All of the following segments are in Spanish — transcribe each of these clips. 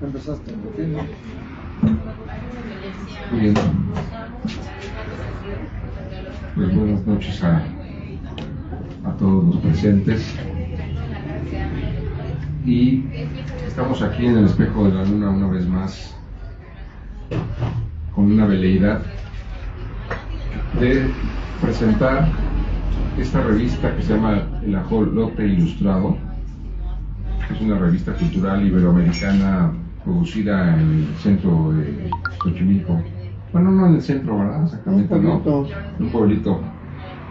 Empezaste, ¿no? Bien. Pues buenas noches a, a todos los presentes. Y estamos aquí en el espejo de la luna una vez más, con una veleidad de presentar esta revista que se llama El Ajolote Ilustrado. Es una revista cultural iberoamericana producida en el centro de Xochimilco. Bueno, no en el centro, ¿verdad? Exactamente, Un ¿no? Un pueblito.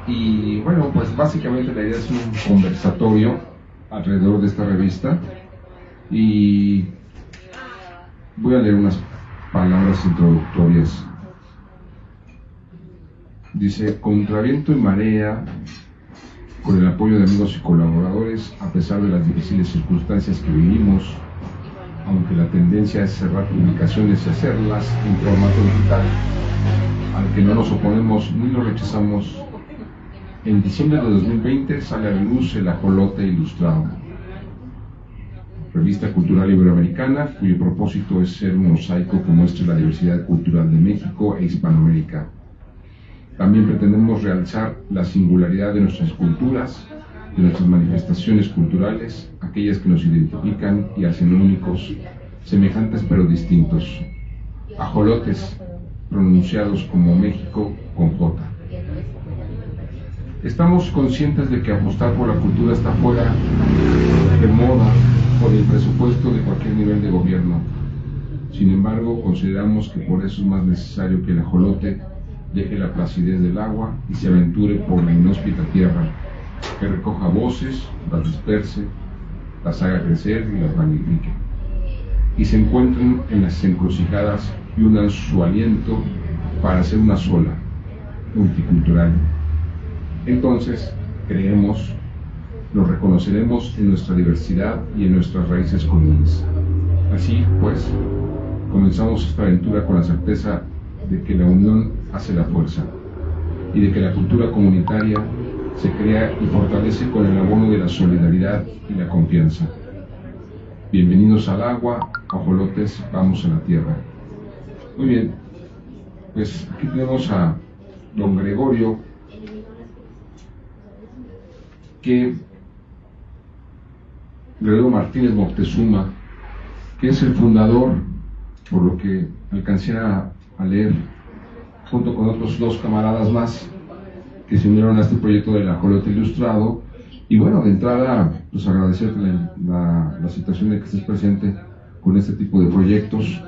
Y bueno, pues básicamente la idea es un conversatorio alrededor de esta revista. Y voy a leer unas palabras introductorias. Dice, contra viento y marea, con el apoyo de amigos y colaboradores, a pesar de las difíciles circunstancias que vivimos, aunque la tendencia es cerrar publicaciones y hacerlas en formato digital, al que no nos oponemos ni lo rechazamos, en diciembre de 2020 sale a luz el Ajolote Ilustrado, revista cultural iberoamericana cuyo propósito es ser un mosaico que muestre la diversidad cultural de México e Hispanoamérica. También pretendemos realzar la singularidad de nuestras culturas, de nuestras manifestaciones culturales, aquellas que nos identifican y hacen únicos, semejantes pero distintos. Ajolotes, pronunciados como México con J. Estamos conscientes de que apostar por la cultura está fuera de moda por el presupuesto de cualquier nivel de gobierno. Sin embargo, consideramos que por eso es más necesario que el ajolote deje la placidez del agua y se aventure por la inhóspita tierra, que recoja voces, las disperse, las haga crecer y las magnifique. Y se encuentren en las encrucijadas y unan su aliento para hacer una sola, multicultural. Entonces, creemos, nos reconoceremos en nuestra diversidad y en nuestras raíces comunes. Así pues, comenzamos esta aventura con la certeza de que la unión hace la fuerza y de que la cultura comunitaria se crea y fortalece con el abono de la solidaridad y la confianza. Bienvenidos al agua, ajolotes, vamos a la tierra. Muy bien, pues aquí tenemos a don Gregorio, que Gregorio Martínez Moctezuma, que es el fundador, por lo que alcancé a, a leer, junto con otros dos camaradas más, que se unieron a este proyecto del Ajolote Ilustrado. Y bueno, de entrada, pues agradecerte la, la, situación de que estés presente con este tipo de proyectos,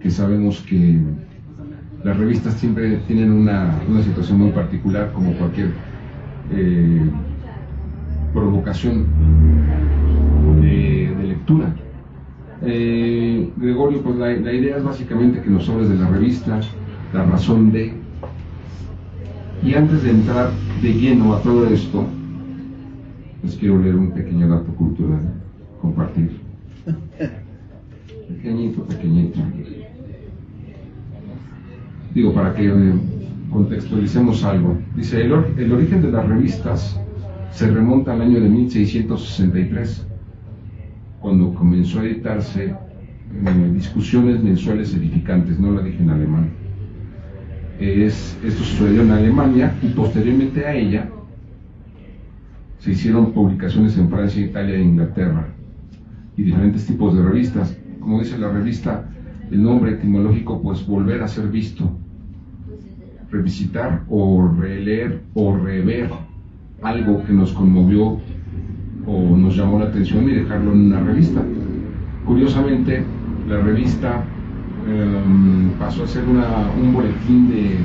que sabemos que las revistas siempre tienen una, una situación muy particular, como cualquier eh, provocación de, de lectura. Eh, Gregorio, pues la, idea es básicamente que nos hables de la revista, la razón de, y antes de entrar de lleno a todo esto, les quiero leer un pequeño dato cultural, compartir. Pequeñito, pequeñito. Digo, para que eh, contextualicemos algo. Dice, el, or- el origen de las revistas se remonta al año de 1663, cuando comenzó a editarse eh, discusiones mensuales edificantes, no la dije en alemán. Es, esto sucedió en Alemania y posteriormente a ella se hicieron publicaciones en Francia, Italia e Inglaterra y diferentes tipos de revistas. Como dice la revista, el nombre etimológico, pues volver a ser visto, revisitar o releer o rever algo que nos conmovió o nos llamó la atención y dejarlo en una revista. Curiosamente, la revista em, pasó a ser una- un boletín de,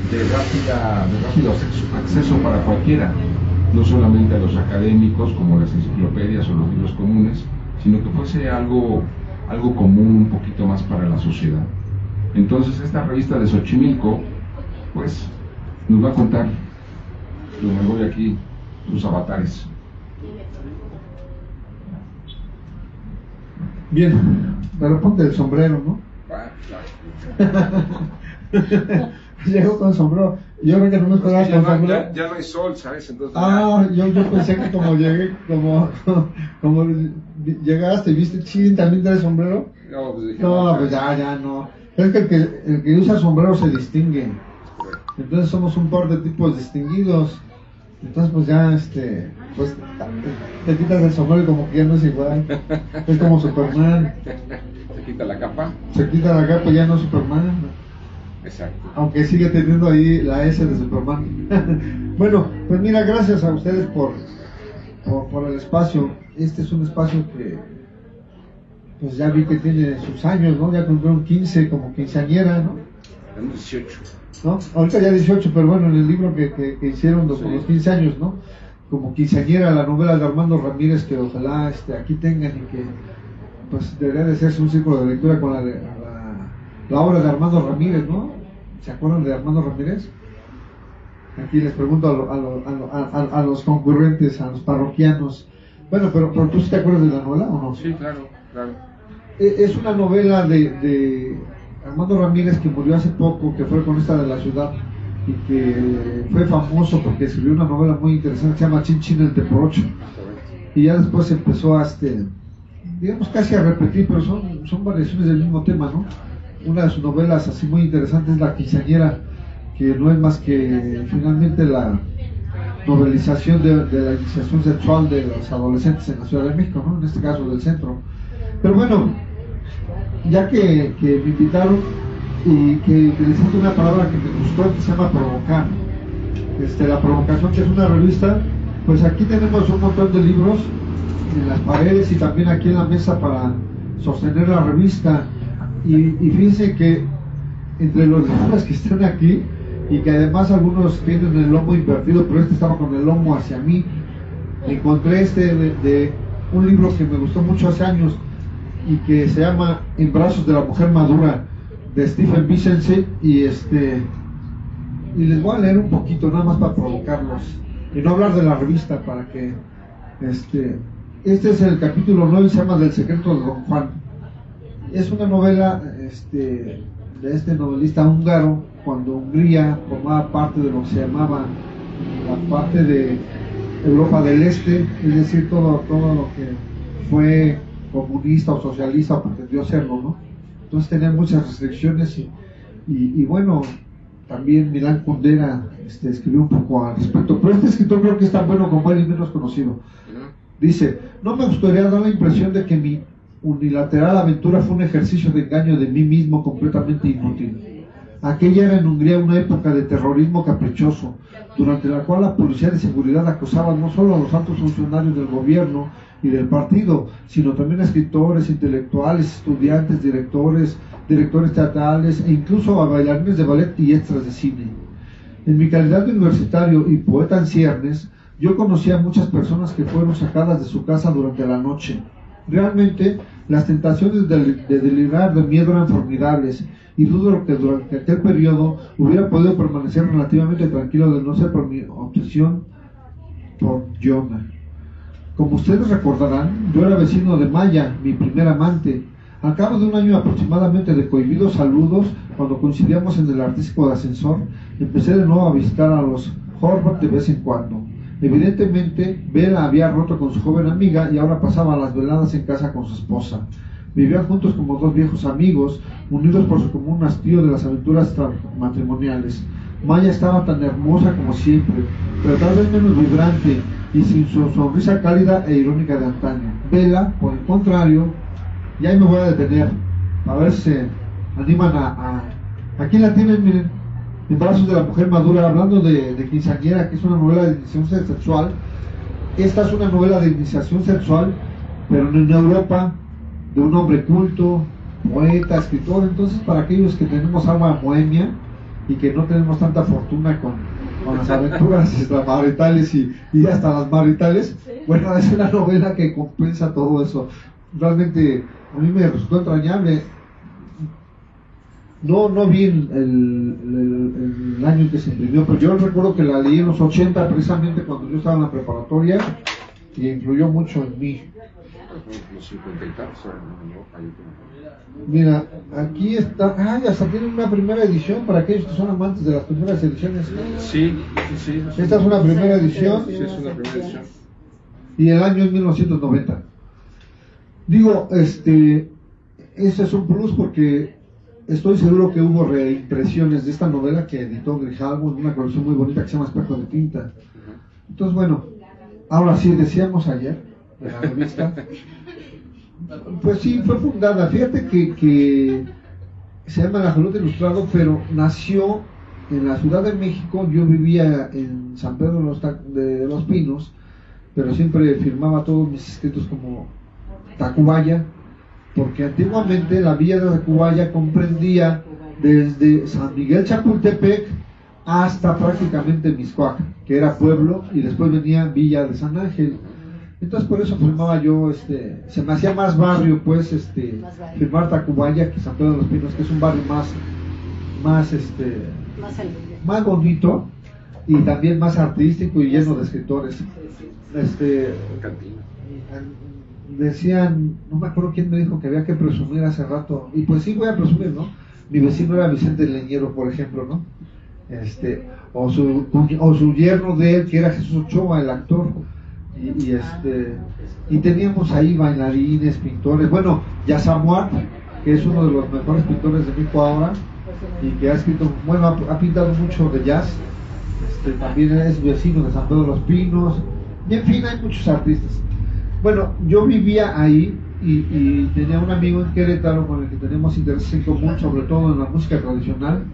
de, rápida, de rápido acceso, para cualquiera, no solamente a los académicos como las enciclopedias o los libros comunes, sino que fuese algo, algo común un poquito más para la sociedad. Entonces esta revista de Xochimilco, pues, nos va a contar, lo me voy aquí, sus avatares. Bien, pero ponte el sombrero, ¿no? Llegó con sombrero. Yo creo que no me esperaba ya, con no, sombrero. ya- ya no hay sol, ¿sabes? Entonces, Ah, yo, yo pensé que como llegué, como, como llegaste y viste, chin, también traes sombrero. no, pues dije, No, pues ya, ya no. Es que el que, el que usa sombrero se distingue. Entonces somos un par de tipos distinguidos. Entonces pues ya, este, pues te quitas el sombrero y como que ya no es igual. Es como Superman. Se quita la capa. Se quita la capa y ya no es Superman. Exacto. Aunque sigue teniendo ahí la S de Superman. bueno, pues mira, gracias a ustedes por, por, por el espacio. Este es un espacio que, pues ya vi que tiene sus años, ¿no? Ya cumplieron 15 como quinceañera, ¿no? En 18. ¿no? Ahorita ya 18, pero bueno, en el libro que, que, que hicieron los, Sí. con los 15 años, ¿no? Como quinceañera, la novela de Armando Ramírez, que ojalá este, aquí tengan y que pues debería de hacerse un círculo de lectura con la, de- la, la obra de Armando Ramírez, ¿no? ¿Se acuerdan de Armando Ramírez? Aquí les pregunto a, lo- a, lo- a, lo- a- a- a los concurrentes, a los parroquianos. Bueno, pero, pero ¿tú sí te acuerdas de la novela o no? Sí, claro, claro. Eh, Es una novela de, de Armando Ramírez que murió hace poco, que fue cronista de la ciudad y que fue famoso porque escribió una novela muy interesante que se llama Chin Chin el Teporocho. Y ya después empezó a, este, digamos, casi a repetir, pero son, son variaciones del mismo tema, ¿no? Una de sus novelas así muy interesantes es La Quinceañera, que no es más que finalmente la novelización de, de la iniciación sexual de los adolescentes en la Ciudad de México, ¿no? En este caso del centro. Pero bueno, ya que, me invitaron y que utilizaste una palabra que me gustó que se llama provocar. Este, la provocación que es una revista, pues aquí tenemos un montón de libros en las paredes y también aquí en la mesa para sostener la revista. Y, y fíjense que entre los libros que están aquí y que además algunos tienen el lomo invertido, pero este estaba con el lomo hacia mí, encontré este de, de un libro que me gustó mucho hace años y que se llama En brazos de la mujer madura de Stephen Vicency y este y les voy a leer un poquito nada más para provocarlos y no hablar de la revista para que este este es el capítulo 9 se llama del secreto de Don Juan. Es una novela este, de este novelista húngaro cuando Hungría formaba parte de lo que se llamaba la parte de Europa del Este, es decir, todo, todo lo que fue comunista o socialista pretendió serlo, ¿no? Entonces tenía muchas restricciones y, y, y bueno, también Milán Kundera este, escribió un poco al respecto, pero este escritor creo que es tan bueno como él y menos conocido. Dice, no me gustaría dar la impresión de que mi unilateral aventura fue un ejercicio de engaño de mí mismo completamente inútil. Aquella era en Hungría una época de terrorismo caprichoso, durante la cual la policía de seguridad acosaba no solo a los altos funcionarios del gobierno y del partido, sino también a escritores, intelectuales, estudiantes, directores, directores teatrales e incluso a bailarines de ballet y extras de cine. En mi calidad de universitario y poeta en ciernes, yo conocí a muchas personas que fueron sacadas de su casa durante la noche. Realmente, las tentaciones de, de delirar de miedo eran formidables y dudo que durante aquel periodo hubiera podido permanecer relativamente tranquilo de no ser por mi obsesión por Jonah. Como ustedes recordarán, yo era vecino de Maya, mi primer amante. Al cabo de un año aproximadamente de cohibidos saludos, cuando coincidíamos en el artístico de ascensor, empecé de nuevo a visitar a los Horvath de vez en cuando. Evidentemente, Bella había roto con su joven amiga y ahora pasaba las veladas en casa con su esposa. Vivían juntos como dos viejos amigos, unidos por su común hastío de las aventuras matrimoniales. Maya estaba tan hermosa como siempre, pero tal vez menos vibrante y sin su sonrisa cálida e irónica de antaño. Vela, por el contrario, y ahí me voy a detener, a ver si animan a... a... Aquí la tienen, miren, en brazos de la mujer madura, hablando de, de quinceañera, que es una novela de iniciación sexual. Esta es una novela de iniciación sexual, pero en Europa, de un hombre culto, poeta, escritor. Entonces, para aquellos que tenemos alma bohemia y que no tenemos tanta fortuna con, con las aventuras extramaritales y, y hasta las maritales, bueno, es una novela que compensa todo eso. Realmente a mí me resultó entrañable. No, no vi el, el, el, año en que se imprimió, pero yo recuerdo que la leí en los 80, precisamente cuando yo estaba en la preparatoria, y influyó mucho en mí. Mira, aquí está, ah, ya hasta tiene una primera edición para aquellos que son amantes de las primeras ediciones. Sí, sí, sí. Esta es una primera edición. Sí, es una primera edición. Y el año es 1990. Digo, este, ese es un plus porque estoy seguro que hubo reimpresiones de esta novela que editó Grijalvo en una colección muy bonita que se llama Espejo de Tinta. Entonces, bueno, ahora sí, decíamos ayer, la revista, pues sí, fue fundada. Fíjate que, se llama La Jolote Ilustrado, pero nació en la Ciudad de México. Yo vivía en San Pedro de los, de los Pinos, pero siempre firmaba todos mis escritos como Tacubaya porque antiguamente la villa de Tacubaya comprendía desde San Miguel Chapultepec hasta prácticamente Miscoac, que era pueblo, y después venía Villa de San Ángel. Entonces por eso firmaba yo, este, se me hacía más barrio, pues, este, firmar Tacubaya que San Pedro de los Pinos, que es un barrio más, más, este, más bonito y también más artístico y lleno de escritores. Este, decían, no me acuerdo quién me dijo que había que presumir hace rato, y pues sí voy a presumir, ¿no? Mi vecino era Vicente Leñero, por ejemplo, ¿no? Este, o su, o su yerno de él, que era Jesús Ochoa, el actor, y, este, y teníamos ahí bailarines, pintores, bueno, Yasamuat, que es uno de los mejores pintores de México ahora, y que ha escrito, bueno, ha, pintado mucho de jazz, este, también es vecino de San Pedro de los Pinos, y en fin, hay muchos artistas. Bueno, yo vivía ahí y, tenía un amigo en Querétaro con el que tenemos intereses en común, sobre todo en la música tradicional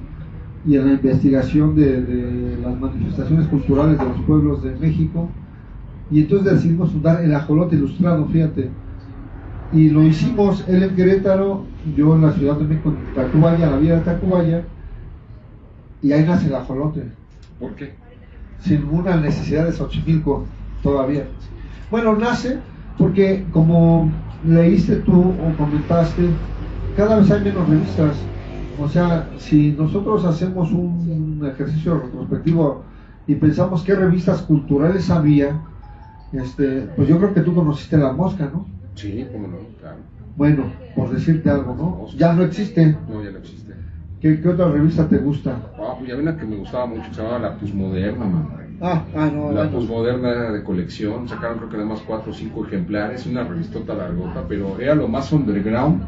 y en la investigación de, las manifestaciones culturales de los pueblos de México. Y entonces decidimos fundar el Ajolote Ilustrado, fíjate. Y lo hicimos él en Querétaro, yo en la Ciudad de México, en Tacubaya, la vía de Tacubaya, y ahí nace el Ajolote. ¿Por qué? Sin ninguna necesidad de Xochimilco todavía. Bueno, nace porque como leíste tú o comentaste, cada vez hay menos revistas. O sea, si nosotros hacemos un ejercicio retrospectivo y pensamos qué revistas culturales había, este, pues yo creo que tú conociste La Mosca, ¿no? Sí, cómo no, claro. Bueno, por decirte algo, ¿no? Ya no existe. No, ya no existe. ¿Qué, otra revista te gusta? Ah, pues ya ven una que me gustaba mucho, se llamaba La Pusmoderna, mamá. Ah, ah, no. La posmoderna era de colección, sacaron creo que nada más cuatro o cinco ejemplares, una revistota largota, pero era lo más underground,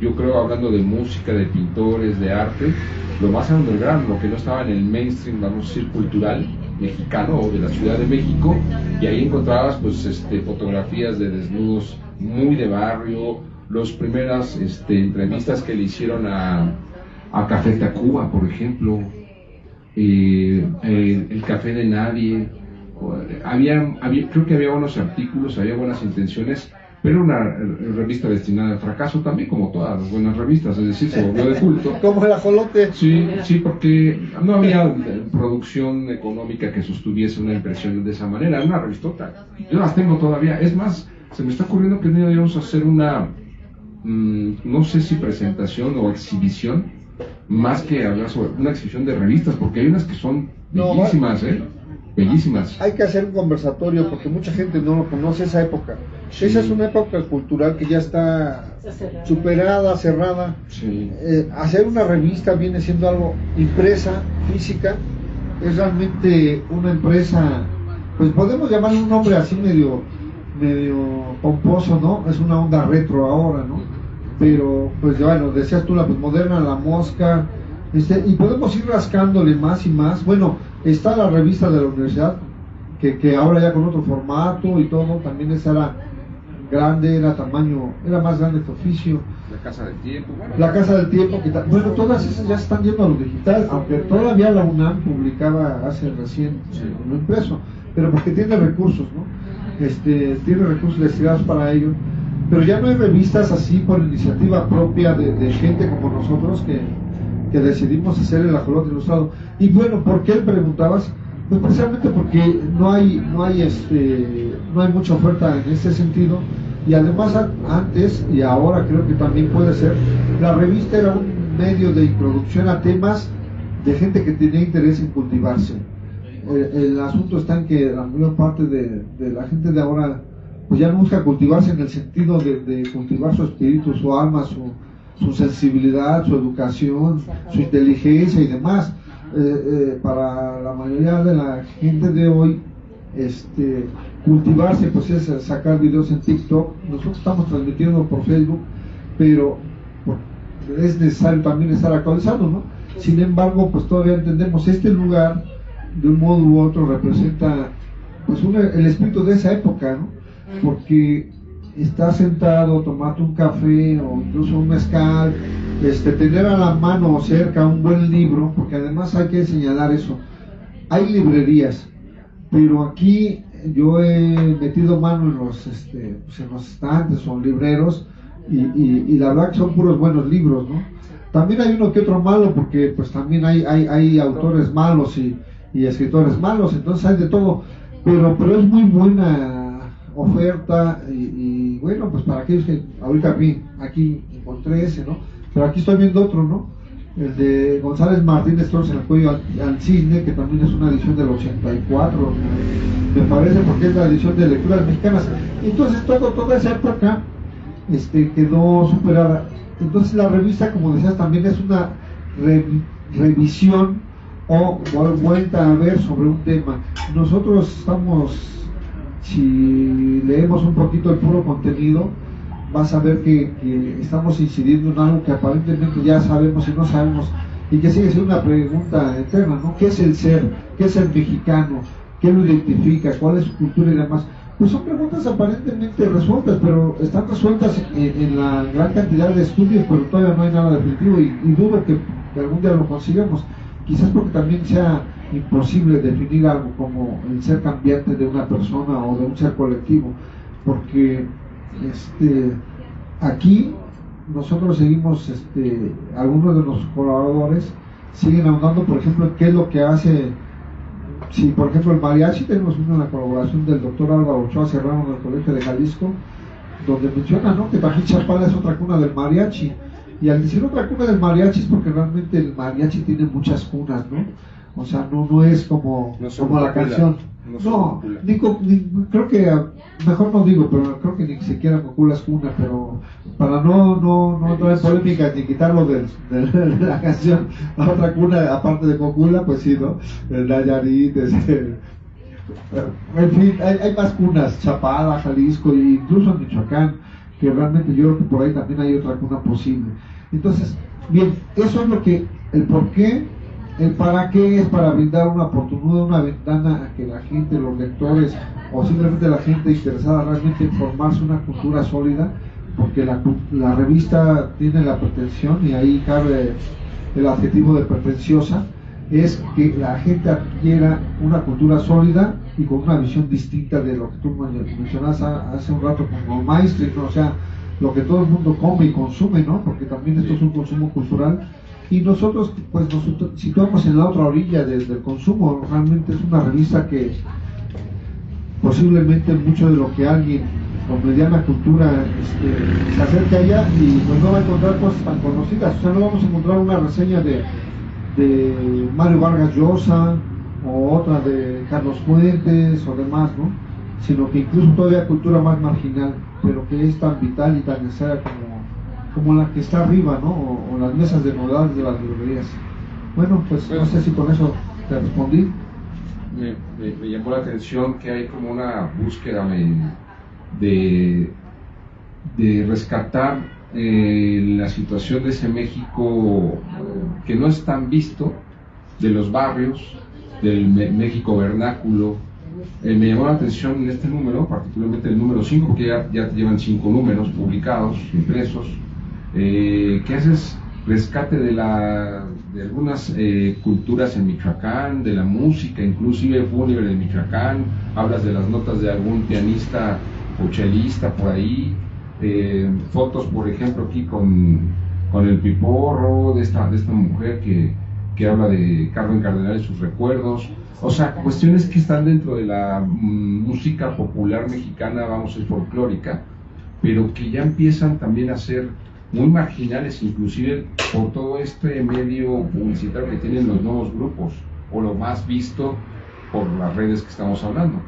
yo creo hablando de música, de pintores, de arte, lo más underground, lo que no estaba en el mainstream, vamos a decir, cultural mexicano o de la Ciudad de México, y ahí encontrabas pues este, fotografías de desnudos muy de barrio, las primeras este, entrevistas que le hicieron a, a Café Tacuba, por ejemplo, eh, el café de nadie. Había, había, creo que había buenos artículos, había buenas intenciones, pero una revista destinada al fracaso también, como todas las buenas revistas, es decir, se volvió de culto. Como el ajolote. Sí, sí, porque no había producción económica que sostuviese una impresión de esa manera, era una revistota. Yo las tengo todavía, es más, se me está ocurriendo que deberíamos hacer una, mm, no sé si presentación o exhibición más que hablar sobre una exhibición de revistas, porque hay unas que son bellísimas, ¿eh? Bellísimas. Hay que hacer un conversatorio porque mucha gente no conoce esa época. Esa es una época cultural que ya está superada, cerrada. Eh, hacer una revista viene siendo algo impresa, física. Es realmente una empresa, pues podemos llamarle un nombre así medio, medio pomposo, ¿no? Es una onda retro ahora, ¿no? Pero pues bueno, decías tú la moderna, la mosca, este, y podemos ir rascándole más y más. Bueno, está la revista de la universidad, que, que ahora ya con otro formato y todo, también esa era grande, era tamaño, era más grande que oficio. La Casa del Tiempo, bueno. La Casa del Tiempo, que bueno, todas esas ya están yendo a lo digital, aunque todavía la UNAM publicaba hace recién lo impreso, pero porque tiene recursos, ¿no? Este, tiene recursos destinados para ello pero ya no hay revistas así por iniciativa propia de, gente como nosotros que, decidimos hacer el ajolote ilustrado. Y bueno, ¿por qué preguntabas? Pues precisamente porque no hay, no hay este, no hay mucha oferta en este sentido. Y además antes, y ahora creo que también puede ser, la revista era un medio de introducción a temas de gente que tenía interés en cultivarse. El, asunto está en que la mayor parte de, de la gente de ahora pues ya no busca cultivarse en el sentido de, cultivar su espíritu, su alma, su, su, sensibilidad, su educación, su inteligencia y demás. Eh, eh, para la mayoría de la gente de hoy, este, cultivarse pues es sacar videos en TikTok. Nosotros estamos transmitiendo por Facebook, pero es necesario también estar actualizado, ¿no? Sin embargo, pues todavía entendemos este lugar de un modo u otro representa pues el espíritu de esa época, ¿no? Porque estar sentado, tomarte un café o incluso un mezcal, este, tener a la mano cerca un buen libro, porque además hay que señalar eso. Hay librerías, pero aquí yo he metido mano en los, este, pues, en los estantes o libreros y, y, la verdad que son puros buenos libros, ¿no? También hay uno que otro malo porque pues también hay, hay, hay autores malos y, y escritores malos, entonces hay de todo, pero, pero es muy buena oferta y, bueno, pues para aquellos que ahorita vi, aquí encontré ese, ¿no? Pero aquí estoy viendo otro, ¿no? El de González Martínez Torres en el cuello al, cisne, que también es una edición del 84, me parece, porque es la edición de lecturas mexicanas. Entonces todo, toda esa época este, quedó superada. Entonces la revista, como decías, también es una revisión o vuelta a ver sobre un tema. Nosotros estamos, si leemos un poquito el puro contenido, vas a ver que, estamos incidiendo en algo que aparentemente ya sabemos y no sabemos y que sigue siendo una pregunta eterna, ¿no? ¿Qué es el ser? ¿Qué es el mexicano? ¿Qué lo identifica? ¿Cuál es su cultura y demás? Pues son preguntas aparentemente resueltas, pero están resueltas en, la gran cantidad de estudios, pero todavía no hay nada definitivo y, dudo que algún día lo consigamos quizás porque también sea imposible definir algo como el ser cambiante de una persona o de un ser colectivo, porque este, aquí nosotros seguimos, este, algunos de los colaboradores siguen ahondando, por ejemplo, qué es lo que hace, si por ejemplo el mariachi, tenemos una colaboración del doctor Álvaro Ochoa Serrano del Colegio de Jalisco, donde menciona ¿no? que Bajín Chapala es otra cuna del mariachi, y al decir otra cuna del mariachi es porque realmente el mariachi tiene muchas cunas, ¿no? O sea, no, no es como, como la canción. No, creo que, mejor no digo, pero creo que ni siquiera Cocula es cuna, pero para no, no, no entrar en polémica ni quitarlo de, la canción, la otra cuna, aparte de Cocula, pues sí, ¿no? El Nayarit, este, en fin, hay, hay, más cunas, Chapada, Jalisco, e incluso en Michoacán, que realmente yo creo que por ahí también hay otra cuna posible. Entonces, bien, eso es lo que, el por qué, el para qué es para brindar una oportunidad, una ventana a que la gente, los lectores o simplemente la gente interesada realmente en formarse una cultura sólida, porque la, la revista tiene la pretensión, y ahí cabe el adjetivo de pretenciosa, es que la gente adquiera una cultura sólida y con una visión distinta de lo que tú mencionas hace un rato como mainstream, o sea, lo que todo el mundo come y consume, ¿no? Porque también esto es un consumo cultural. Y nosotros, pues, nos situamos en la otra orilla del, consumo. Realmente es una revista que posiblemente mucho de lo que alguien con mediana cultura este, se acerca allá y pues no va a encontrar cosas tan conocidas. O sea, no vamos a encontrar una reseña de, de Mario Vargas Llosa o otra de Carlos Fuentes o demás, ¿no? Sino que incluso todavía cultura más marginal pero que es tan vital y tan necesaria como, como la que está arriba, ¿no? O, las mesas de novedades de las librerías. Bueno, pues no sé si con eso te respondí. Me, llamó la atención que hay como una búsqueda de, de rescatar eh, la situación de ese México eh, que no es tan visto, de los barrios, del México vernáculo, eh, me llamó la atención en este número, particularmente el número 5, porque ya, ya llevan 5 números publicados, impresos, eh, que haces rescate de, la, de algunas eh, culturas en Michoacán, de la música, inclusive fúnebre de Michoacán, hablas de las notas de algún pianista o chelista por ahí, eh, fotos, por ejemplo, aquí con, con el piporro de esta, de esta mujer que, que habla de Carmen Cardenal y sus recuerdos, o sea, cuestiones que están dentro de la mm, música popular mexicana, vamos, es folclórica, pero que ya empiezan también a ser muy marginales, inclusive por todo este medio publicitario que tienen los nuevos grupos, o lo más visto por las redes que estamos hablando.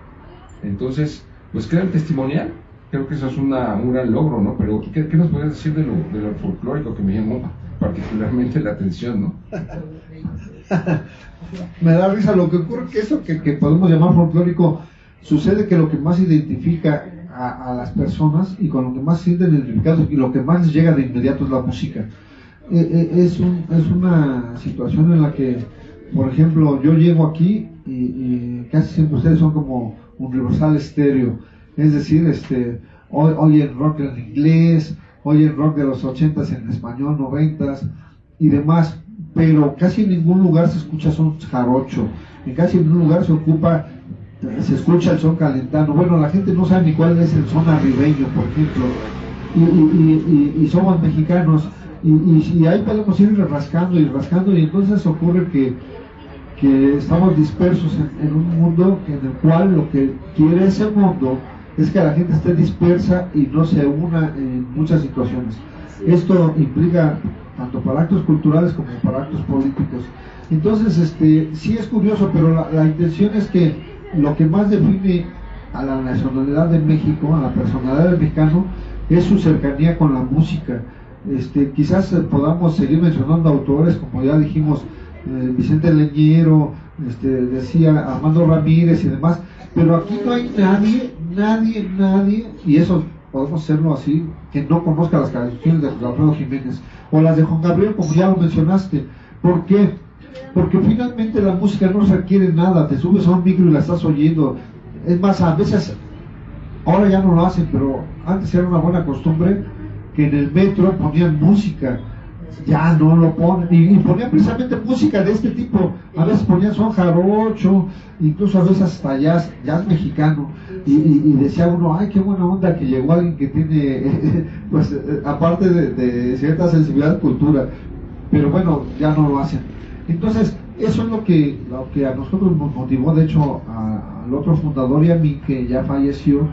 Entonces, pues queda el testimonial creo que eso es una, un gran logro, ¿no? Pero, ¿qué, nos puedes decir de lo, de lo folclórico que me llamó particularmente la atención, ¿no? me da risa lo que ocurre que eso que, podemos llamar folclórico sucede que lo que más identifica a, las personas y con lo que más se sienten identificados y lo que más les llega de inmediato es la música. Eh, eh, es, un, es una situación en la que, por ejemplo, yo llego aquí y, casi siempre ustedes son como universal estéreo, es decir, este, hoy, el rock en inglés, hoy el rock de los ochentas en español, noventas y demás, pero casi en ningún lugar se escucha son jarocho, en casi ningún lugar se ocupa, se escucha el son calentano, bueno, la gente no sabe ni cuál es el son arribeño, por ejemplo, y, somos mexicanos, y, ahí podemos ir rascando y rascando, y entonces ocurre que, que estamos dispersos en, un mundo en el cual lo que quiere ese mundo es que la gente esté dispersa y no se una en muchas situaciones. Esto implica tanto para actos culturales como para actos políticos. Entonces, este, sí es curioso, pero la, intención es que lo que más define a la nacionalidad de México, a la personalidad del mexicano, es su cercanía con la música. Este, quizás podamos seguir mencionando autores, como ya dijimos, eh, Vicente Leñero, este, decía Armando Ramírez y demás, pero aquí no hay nadie, nadie, nadie, y eso podemos hacerlo así, que no conozca las canciones de Alfredo Jiménez o las de Juan Gabriel, como ya lo mencionaste. ¿Por qué? Porque finalmente la música no requiere nada, te subes a un micro y la estás oyendo. Es más, a veces, ahora ya no lo hacen, pero antes era una buena costumbre que en el metro ponían música ya no lo ponen, y, ponían precisamente música de este tipo, a veces ponían son jarocho, incluso a veces hasta jazz, jazz mexicano, y, decía uno, ay, qué buena onda que llegó alguien que tiene, pues, eh, aparte de, cierta sensibilidad cultura, pero bueno, ya no lo hacen. Entonces, eso es lo que, lo que a nosotros nos motivó, de hecho, al otro fundador y a mí, que ya falleció,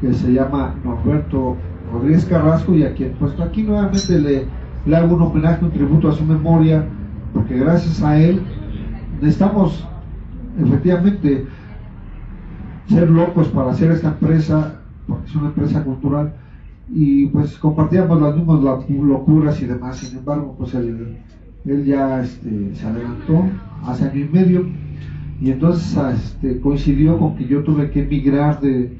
que se llama Norberto Rodríguez Carrasco, y a quien, pues aquí nuevamente le le hago un homenaje, un tributo a su memoria, porque gracias a él necesitamos efectivamente ser locos para hacer esta empresa, porque es una empresa cultural, y pues compartíamos las mismas locuras y demás, sin embargo, pues él, él ya este, se adelantó hace año y medio, y entonces este, coincidió con que yo tuve que emigrar de,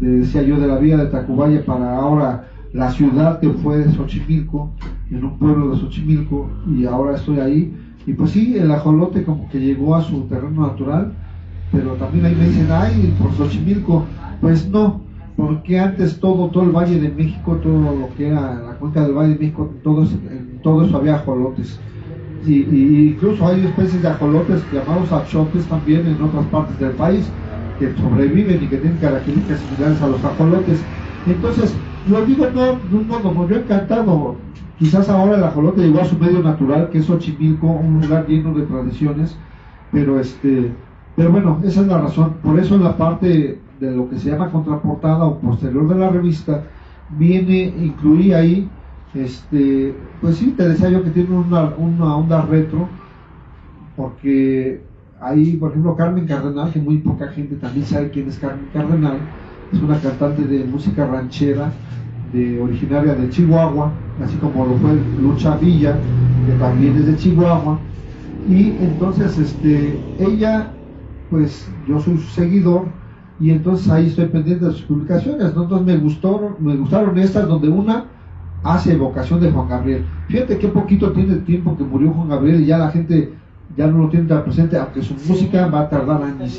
de, decía yo, de la vía de Tacubaya para ahora la ciudad que fue de Xochimilco, en un pueblo de Xochimilco, y ahora estoy ahí. Y pues sí, el ajolote como que llegó a su terreno natural, pero también ahí me dicen, ay, por Xochimilco, pues no, porque antes todo, todo el Valle de México, todo lo que era la cuenca del Valle de México, todo, en todo eso había ajolotes. Y, incluso hay especies de ajolotes llamados achotes también en otras partes del país que sobreviven y que tienen características similares a los ajolotes. Entonces, lo digo no, de un modo, como yo encantado. Quizás ahora el ajolote llegó a su medio natural, que es Xochimilco, un lugar lleno de tradiciones, pero este, pero bueno, esa es la razón. Por eso en la parte de lo que se llama contraportada o posterior de la revista, viene, incluí ahí, este, pues sí, te decía yo que tiene una, una onda retro, porque ahí, por ejemplo, Carmen Cardenal, que muy poca gente también sabe quién es Carmen Cardenal, es una cantante de música ranchera, de, originaria de Chihuahua, así como lo fue Lucha Villa, que también es de Chihuahua. Y entonces este, ella, pues yo soy su seguidor, y entonces ahí estoy pendiente de sus publicaciones. Entonces me gustó, me gustaron estas donde una hace evocación de Juan Gabriel. Fíjate qué poquito tiene el tiempo que murió Juan Gabriel y ya la gente ya no lo tiene tan presente, aunque su música va a tardar años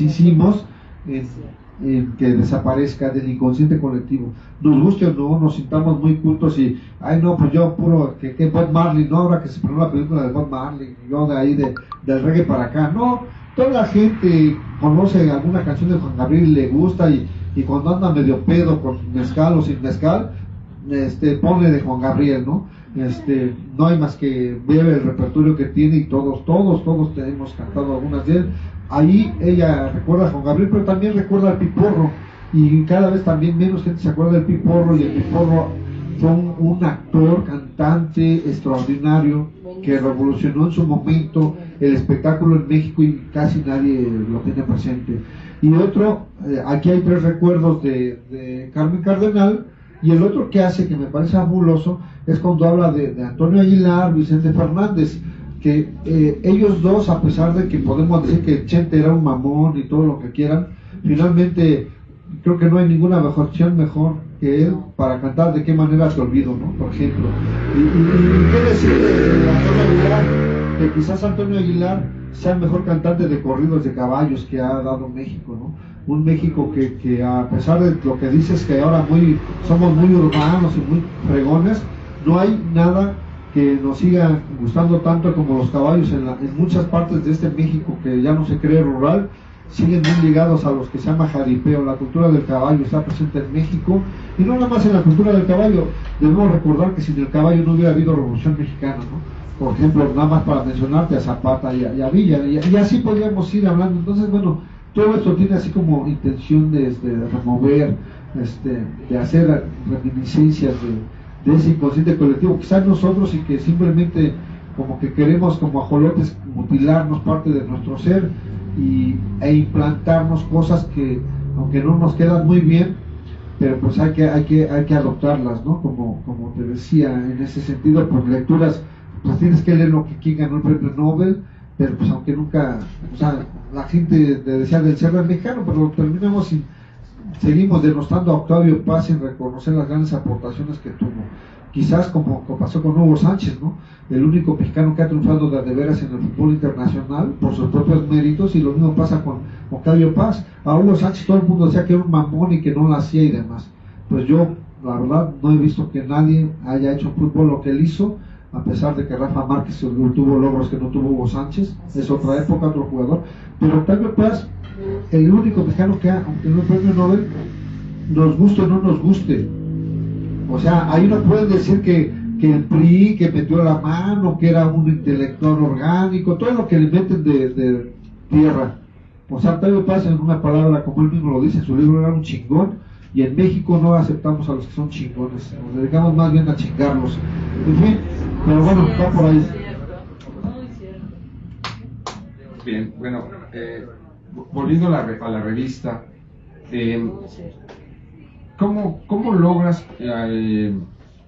en que desaparezca del inconsciente colectivo. Nos guste o no, nos sintamos muy cultos y, ay no, pues yo puro, que, que Bob Marley, no, ahora que se pone la película de Bob Marley, yo de ahí de, del reggae para acá, no, toda la gente conoce alguna canción de Juan Gabriel y le gusta y, y cuando anda medio pedo con mezcal o sin mezcal, este, pone de Juan Gabriel, ¿no? Este, no hay más que ver el repertorio que tiene y todos, todos, todos tenemos cantado algunas de él. Ahí ella recuerda a Juan Gabriel, pero también recuerda al Piporro, y cada vez también menos gente se acuerda del Piporro, y el Piporro fue un, actor, cantante extraordinario que revolucionó en su momento el espectáculo en México y casi nadie lo tiene presente. Y otro, eh, aquí hay tres recuerdos de, de, Carmen Cardenal, y el otro que hace, que me parece fabuloso, es cuando habla de, de Antonio Aguilar, Vicente Fernández, que eh, ellos dos, a pesar de que podemos decir que Chente era un mamón y todo lo que quieran, finalmente creo que no hay ninguna mejor opción mejor que él para cantar de qué manera te olvido, ¿no? Por ejemplo. Y, y, qué decir de Antonio Aguilar, que quizás Antonio Aguilar sea el mejor cantante de corridos de caballos que ha dado México, ¿no? Un México que, que a pesar de lo que dices que ahora muy somos muy urbanos y muy fregones, no hay nada que nos siga gustando tanto como los caballos en, en muchas partes de este México que ya no se cree rural, siguen muy ligados a los que se llama jaripeo. La cultura del caballo está presente en México y no nada más en la cultura del caballo. Debemos recordar que sin el caballo no hubiera habido revolución mexicana, ¿no? Por ejemplo, nada más para mencionarte a Zapata y a, Villa, y, así podríamos ir hablando. Entonces, bueno, todo esto tiene así como intención de, de remover, este, de hacer reminiscencias de de ese inconsciente colectivo, quizás nosotros y que simplemente como que queremos como ajolotes mutilarnos parte de nuestro ser y, e implantarnos cosas que aunque no nos quedan muy bien, pero pues hay que, hay que, hay que adoptarlas, ¿no? Como, como te decía, en ese sentido, por lecturas, pues tienes que leer lo que quien ganó el premio Nobel, pero pues aunque nunca, o sea, la gente te decía del ser mexicano, pero terminamos sin seguimos denostando a Octavio Paz sin reconocer las grandes aportaciones que tuvo. Quizás como, pasó con Hugo Sánchez, ¿no? el único mexicano que ha triunfado de, de veras en el fútbol internacional por sus propios méritos, y lo mismo pasa con Octavio Paz. A Hugo Sánchez todo el mundo decía que era un mamón y que no lo hacía y demás. Pues yo, la verdad, no he visto que nadie haya hecho fútbol lo que él hizo, a pesar de que Rafa Márquez tuvo logros que no tuvo Hugo Sánchez, es otra época, otro jugador. Pero Octavio Paz el único mexicano que ha obtenido el premio Nobel, nos guste o no nos guste. O sea, ahí no pueden decir que, que el PRI, que metió la mano, que era un intelectual orgánico, todo lo que le meten de, tierra. O sea, Octavio Paz, en una palabra, como él mismo lo dice su libro, era un chingón, y en México no aceptamos a los que son chingones, nos dedicamos más bien a chingarlos. En fin, pero bueno, va por ahí. Bien, bueno, eh, volviendo a la, a la revista, eh, ¿cómo, ¿cómo logras... Eh,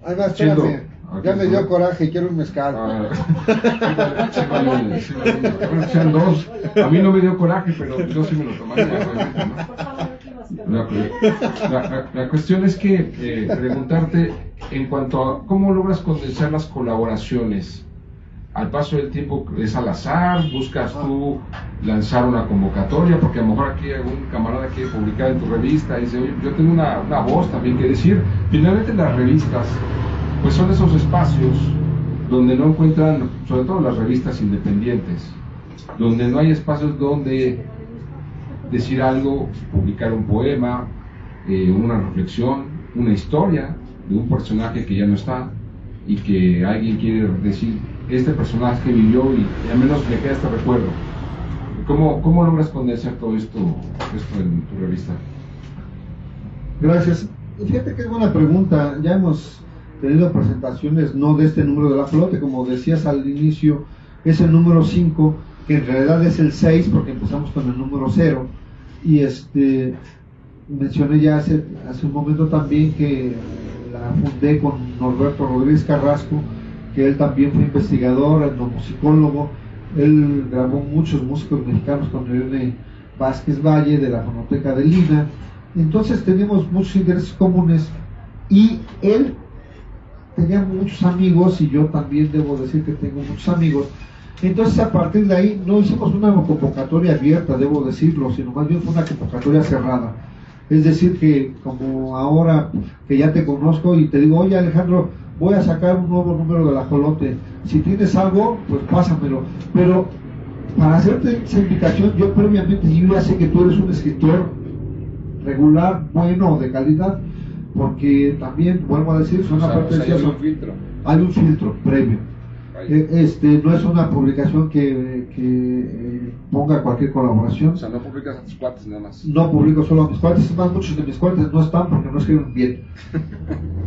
Ay, va, espérame. Ya me dio coraje, quiero un mezcal. Ah, dos. A mí no me dio coraje, pero yo sí me lo tomaría. La, la, la, cuestión es que eh, preguntarte en cuanto a cómo logras condensar las colaboraciones al paso del tiempo es al azar, buscas tú lanzar una convocatoria, porque a lo mejor aquí algún camarada quiere publicar en tu revista y dice, oye, yo tengo una, una voz también que decir. Finalmente las revistas, pues son esos espacios donde no encuentran, sobre todo las revistas independientes, donde no hay espacios donde decir algo, publicar un poema, eh, una reflexión, una historia de un personaje que ya no está y que alguien quiere decir este personaje vivió y, al menos me queda este recuerdo. ¿Cómo, cómo logras condensar todo esto, esto en tu revista? Gracias. Fíjate que es buena pregunta. Ya hemos tenido presentaciones no de este número de la flote, como decías al inicio, es el número 5, que en realidad es el 6 porque empezamos con el número 0. Y este mencioné ya hace, hace un momento también que la fundé con Norberto Rodríguez Carrasco, que él también fue investigador, etnomusicólogo, él grabó muchos músicos mexicanos con Irene Vázquez Valle de la Fonoteca de Lina, entonces tenemos muchos intereses comunes y él tenía muchos amigos y yo también debo decir que tengo muchos amigos. Entonces a partir de ahí no hicimos una convocatoria abierta, debo decirlo, sino más bien fue una convocatoria cerrada. Es decir, que como ahora que ya te conozco y te digo, oye Alejandro, voy a sacar un nuevo número del ajolote. Si tienes algo, pues pásamelo. Pero para hacerte esa invitación, yo previamente yo ya sé que tú eres un escritor regular, bueno, de calidad, porque también, vuelvo a decir, son una parte hay un filtro. Hay un filtro previo. Eh, este, no es una publicación que, que eh, ponga cualquier colaboración. O sea, no publicas a tus cuates nada más. No publico solo a mis cuates, más muchos de mis cuates no están porque no escriben bien.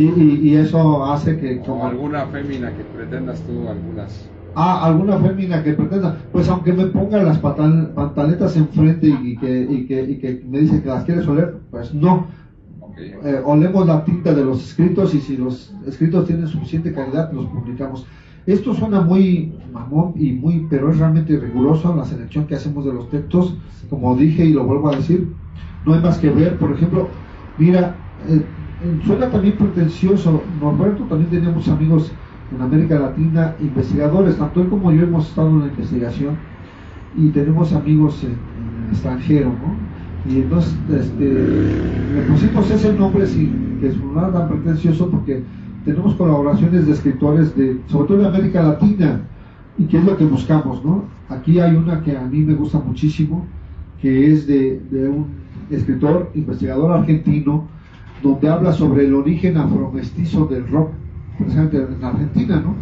Y, y, eso hace que... Como alguna fémina que pretendas tú, algunas Ah, alguna fémina que pretenda, pues aunque me ponga las pantaletas enfrente y, que, y, que, y que me dice que las quieres oler, pues no. Eh, olemos la tinta de los escritos y si los escritos tienen suficiente calidad, los publicamos. Esto suena muy mamón y muy, pero es realmente riguroso la selección que hacemos de los textos, como dije y lo vuelvo a decir, no hay más que ver, por ejemplo, mira, eh, suena también pretencioso, Norberto también tenía muchos amigos en América Latina, investigadores, tanto él como yo hemos estado en la investigación y tenemos amigos en, el extranjero, ¿no? Y entonces este, le pusimos ese nombre sin que suena tan pretencioso porque tenemos colaboraciones de escritores de, sobre todo de América Latina, y qué es lo que buscamos, ¿no? Aquí hay una que a mí me gusta muchísimo, que es de, de un escritor, investigador argentino, donde habla sobre el origen afromestizo del rock, precisamente en Argentina, ¿no?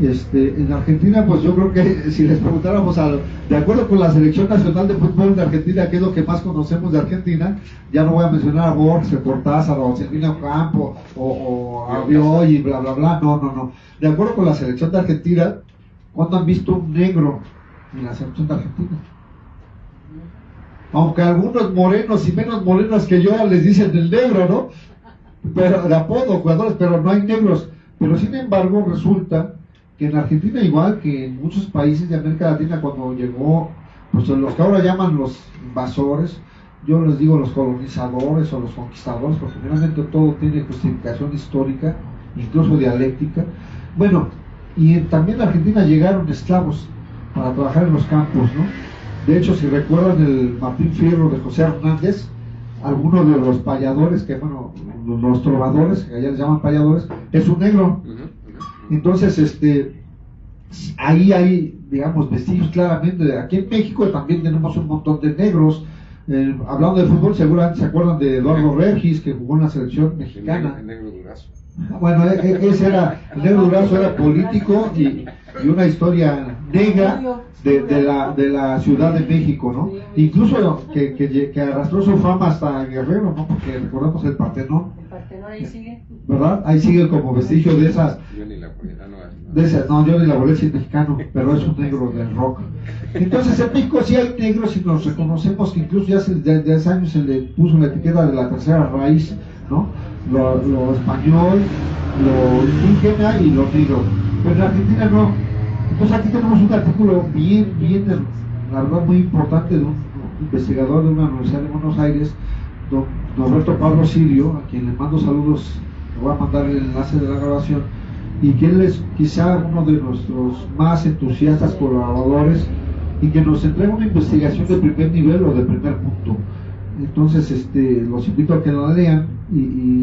Este, en Argentina, pues yo creo que si les preguntáramos, de acuerdo con la Selección Nacional de Fútbol de Argentina, que es lo que más conocemos de Argentina, ya no voy a mencionar a Borges, Cortázar, o Silvino Campo, o, a Bioy y bla, bla, bla, no, no, no. De acuerdo con la Selección de Argentina, ¿cuándo han visto un negro en la Selección de Argentina? Aunque algunos morenos y menos morenos que yo les dicen el negro, ¿no? Pero de apodo, jugadores, pero no hay negros. Pero sin embargo, resulta que en Argentina, igual que en muchos países de América Latina, cuando llegó, pues los que ahora llaman los invasores, yo les digo los colonizadores o los conquistadores, porque generalmente todo tiene justificación histórica, incluso dialéctica. Bueno, y también en Argentina llegaron esclavos para trabajar en los campos, ¿no? De hecho, si recuerdan el Martín Fierro de José Hernández, algunos de los payadores, que bueno, los trovadores, que allá les llaman payadores, es un negro. Entonces, este, ahí hay, digamos, vestigios claramente. Aquí en México también tenemos un montón de negros. Eh, hablando de fútbol, seguramente se acuerdan de Eduardo Regis, que jugó en la selección mexicana. El negro, Durazo. Bueno, e, e, ese era, el negro Durazo era político y, y una historia negra de, de, la, de la Ciudad de México, ¿no? Incluso que, que, que, arrastró su fama hasta Guerrero, ¿no? Porque recordamos el Partenón. El Partenón ahí sigue. ¿Verdad? Ahí sigue como vestigio de esas. Yo ni la no, de esas, no, yo ni la volé es mexicano, pero es un negro del rock. Entonces en México sí hay negros y nos reconocemos que incluso ya hace, desde hace años se le puso la etiqueta de la tercera raíz, ¿no? Lo, lo español, lo indígena y lo negro. Pero en Argentina no pues aquí tenemos un artículo bien, bien, la muy importante de un investigador de una universidad de Buenos Aires, don Roberto Pablo Sirio, a quien le mando saludos, le voy a mandar el enlace de la grabación, y que él es quizá uno de nuestros más entusiastas colaboradores y que nos entrega una investigación de primer nivel o de primer punto. Entonces, este, los invito a que la lean y,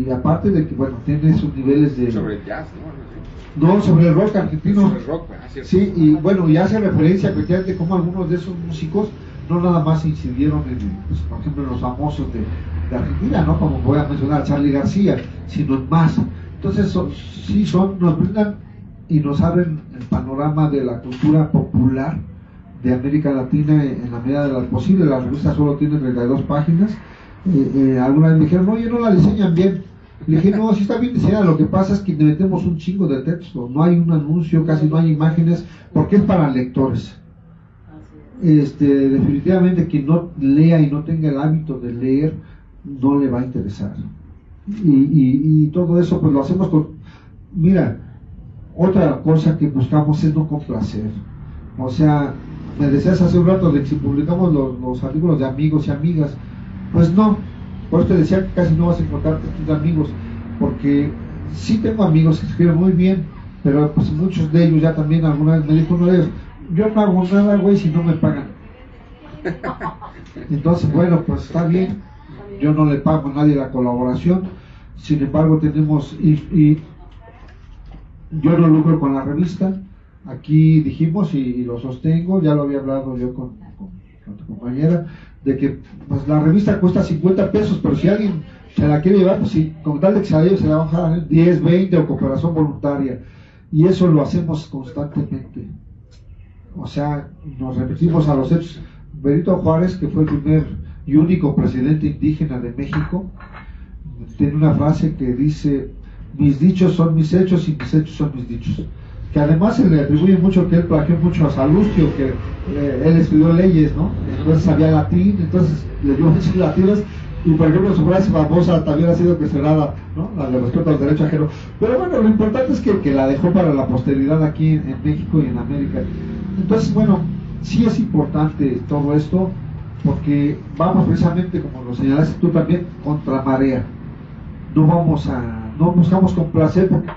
y aparte de que, bueno, tiene esos niveles de... Sobre jazz, ¿no? No, sobre el rock argentino. Sobre el rock, sí, y bueno, y hace referencia efectivamente cómo algunos de esos músicos no nada más incidieron en, pues, por ejemplo, en los famosos de, Argentina, ¿no? Como voy a mencionar a Charlie García, sino en más. Entonces, sí, son, nos brindan y nos abren el panorama de la cultura popular de América Latina en la medida de lo posible. La revista solo tiene 32 páginas. Eh, eh, algunas me dijeron, oye, no la diseñan bien. Le dije, no, si está bien diseñada, lo que pasa es que metemos un chingo de texto, no hay un anuncio, casi no hay imágenes, porque es para lectores. Este, definitivamente quien no lea y no tenga el hábito de leer, no le va a interesar. Y, y, todo eso pues lo hacemos con... Mira, otra cosa que buscamos es no complacer. O sea, me decías hace un rato de que si publicamos los, los artículos de amigos y amigas, pues no, por eso te decía que casi no vas a encontrar tus amigos, porque sí tengo amigos que escriben muy bien, pero pues muchos de ellos ya también alguna vez me dijo uno de ellos, yo no hago nada, güey, si no me pagan. Entonces, bueno, pues está bien, yo no le pago a nadie la colaboración, sin embargo tenemos, y, y yo no lucro con la revista, aquí dijimos y, lo sostengo, ya lo había hablado yo con, tu compañera, de que pues, la revista cuesta 50 pesos, pero si alguien se la quiere llevar, pues si con tal de que se la lleve, se la va a bajar 10, 20 o cooperación voluntaria. Y eso lo hacemos constantemente. O sea, nos repetimos a los hechos. Benito Juárez, que fue el primer y único presidente indígena de México, tiene una frase que dice, mis dichos son mis hechos y mis hechos son mis dichos. Que además se le atribuye mucho que él plagió mucho a Salustio, que eh, él estudió leyes, ¿no? Entonces sabía latín, entonces le dio muchos latinos y por ejemplo su frase famosa también ha sido cuestionada, ¿no? La de respeto al derecho ajeno. Pero bueno, lo importante es que, que la dejó para la posteridad aquí en, en, México y en América. Entonces, bueno, sí es importante todo esto porque vamos precisamente, como lo señalaste tú también, contra marea. No vamos a, no buscamos complacer porque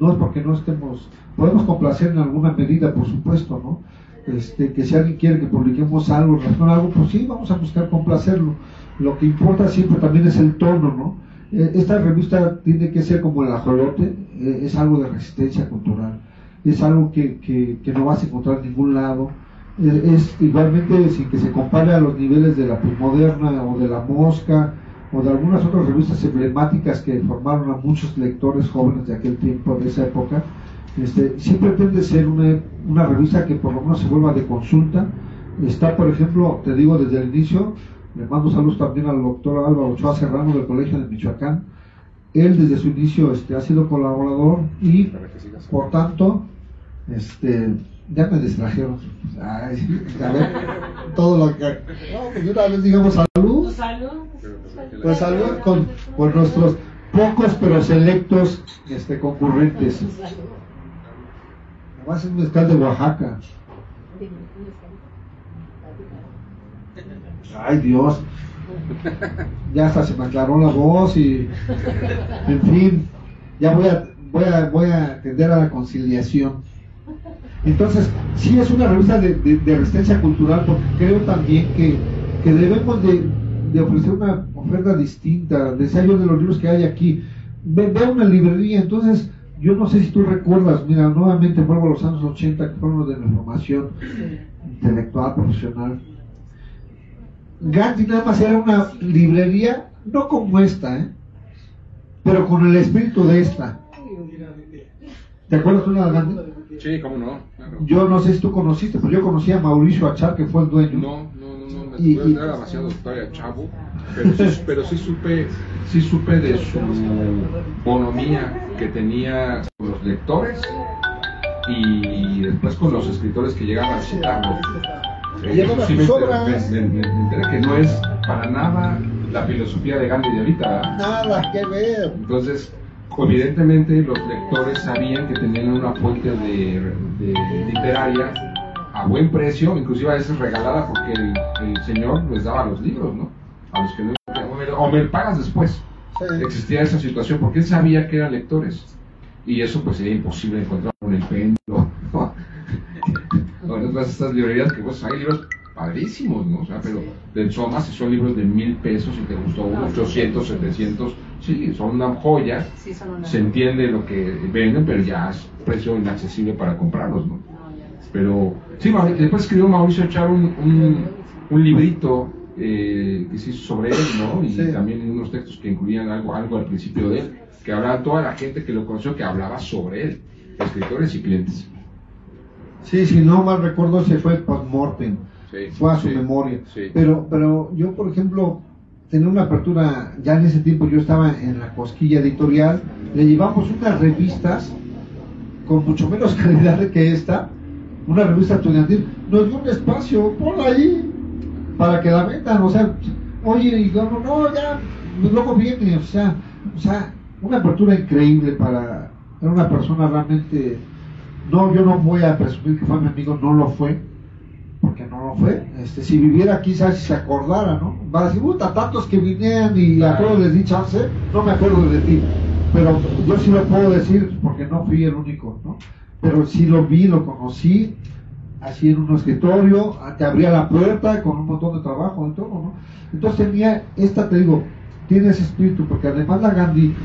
no es porque no estemos, podemos complacer en alguna medida, por supuesto, ¿no? Este, que si alguien quiere que publiquemos algo, responder algo, pues sí, vamos a buscar complacerlo. Lo que importa siempre también es el tono, ¿no? Eh, esta revista tiene que ser como el ajolote, eh, es algo de resistencia cultural, es algo que, que, que no vas a encontrar en ningún lado, es, es, igualmente sin que se compare a los niveles de la Moderna o de la Mosca o de algunas otras revistas emblemáticas que formaron a muchos lectores jóvenes de aquel tiempo, de esa época, este, sí pretende ser una, una revista que por lo menos se vuelva de consulta. Está, por ejemplo, te digo desde el inicio, le mando saludos también al doctor Álvaro Ochoa Serrano del Colegio de Michoacán. Él desde su inicio este, ha sido colaborador y, por tanto, este, ya me distrajeron. Ay, a ver, todo lo que. No, pues una vez digamos salud. Salud. Pues salud con, con nuestros pocos pero selectos este, concurrentes. Además es un mezcal de Oaxaca. Ay Dios. Ya hasta se me aclaró la voz y. En fin. Ya voy a, voy a, voy a atender a la conciliación. Entonces, sí es una revista de, de, resistencia cultural porque creo también que, que debemos de, de, ofrecer una oferta distinta. Decía yo de los libros que hay aquí. Ve una librería, entonces yo no sé si tú recuerdas, mira, nuevamente vuelvo a los años 80, que fueron los de mi formación intelectual, profesional. Gandhi nada más era una librería, no como esta, ¿eh? pero con el espíritu de esta. ¿Te acuerdas tú de Gandhi? Sí, cómo no. Claro. Yo no sé si tú conociste, pero yo conocí a Mauricio Achar, que fue el dueño. No, no, no, no. Y- Me y- era demasiado todavía chavo. Pero sí, pero sí supe, sí supe de su bonomía que tenía con los lectores y después con los escritores que llegaban a citarlo. Llegan eso sí me, me- me- me enteré que no es para nada la filosofía de Gandhi de ahorita. Nada que ver. Entonces, evidentemente los lectores sabían que tenían una fuente de, de literaria a buen precio, inclusive a veces regalada porque el, el señor les daba los libros, ¿no? A los que no o me, o me pagas después. Sí. Existía esa situación porque él sabía que eran lectores y eso pues sería imposible encontrar en el péndulo. ¿no? o en otras estas librerías que pues hay libros padrísimos, ¿no? O sea, pero del Soma si son libros de mil pesos y te gustó uno, 800, 700, sí, son una joya Sí, son una. se entiende lo que venden, pero ya es precio inaccesible para comprarlos, ¿no? Pero sí, después escribió Mauricio Echar un, un, un librito eh, que se hizo sobre él, ¿no? Y Sí. también unos textos que incluían algo, algo al principio de él, que hablaba toda la gente que lo conoció que hablaba sobre él, escritores y clientes. Sí, si no mal recuerdo, se fue post-mortem. Sí, fue a su sí, memoria. sí. Pero, pero yo, por ejemplo, tenía una apertura, ya en ese tiempo yo estaba en la cosquilla editorial, le llevamos unas revistas con mucho menos calidad que esta, una revista estudiantil, nos dio un espacio, ponla ahí, para que la vendan, o sea, oye, y no, no, ya, luego viene, o sea, o sea, una apertura increíble para, una persona realmente, no, yo no voy a presumir que fue mi amigo, no lo fue, porque no lo fue. Este, si viviera quizás si se acordara, ¿no? Va a decir, puta, tantos que vinieron y a todos les di chance, no me acuerdo de ti. Pero yo sí lo puedo decir porque no fui el único, ¿no? Pero sí lo vi, lo conocí, así en un escritorio, te abría la puerta con un montón de trabajo y todo, ¿no? Entonces tenía, esta te digo, tiene ese espíritu, porque además la Gandhi,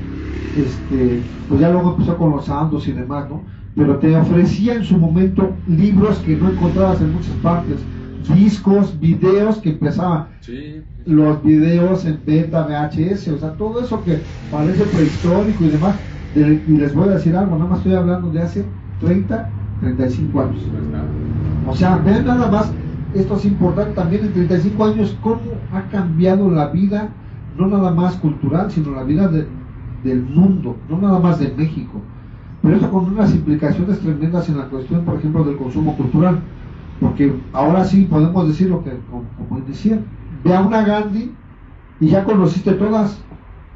este, pues ya luego empezó con los santos y demás, ¿no? Pero te ofrecía en su momento libros que no encontrabas en muchas partes, discos, videos que empezaban, Sí, los videos en beta, VHS, o sea, todo eso que parece prehistórico y demás. de- y les voy a decir algo, nada más estoy hablando de hace 30, 35 años. O sea, vean nada más, esto es importante también en 35 años, cómo ha cambiado la vida, no nada más cultural, sino la vida de- del mundo, no nada más de México. pero eso con unas implicaciones tremendas en la cuestión, por ejemplo, del consumo cultural, porque ahora sí podemos decir lo que, como, como decía, ve a una Gandhi y ya conociste todas.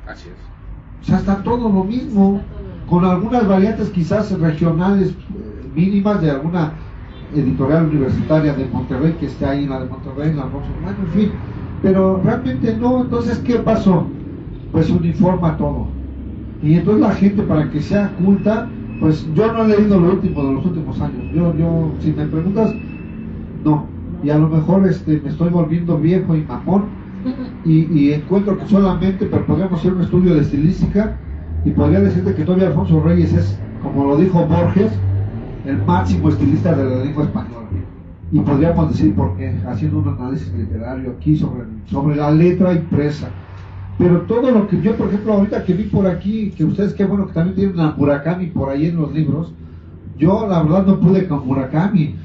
Así es. O sea, está todo lo mismo, con algunas variantes quizás regionales mínimas de alguna editorial universitaria de Monterrey que esté ahí, la de Monterrey, la Rosa, bueno, en fin, pero realmente no, entonces, ¿qué pasó? Pues uniforma todo. Y entonces la gente, para que sea culta, pues yo no he leído lo último de los últimos años. Yo, yo, si me preguntas, no. Y a lo mejor este, me estoy volviendo viejo y mamón y, y encuentro que solamente, pero podríamos hacer un estudio de estilística y podría decirte que todavía Alfonso Reyes es, como lo dijo Borges, el máximo estilista de la lengua española. Y podríamos decir por qué, haciendo un análisis literario aquí sobre, sobre la letra impresa. Pero todo lo que yo, por ejemplo, ahorita que vi por aquí, que ustedes qué bueno que también tienen a Murakami por ahí en los libros, yo la verdad no pude con Murakami.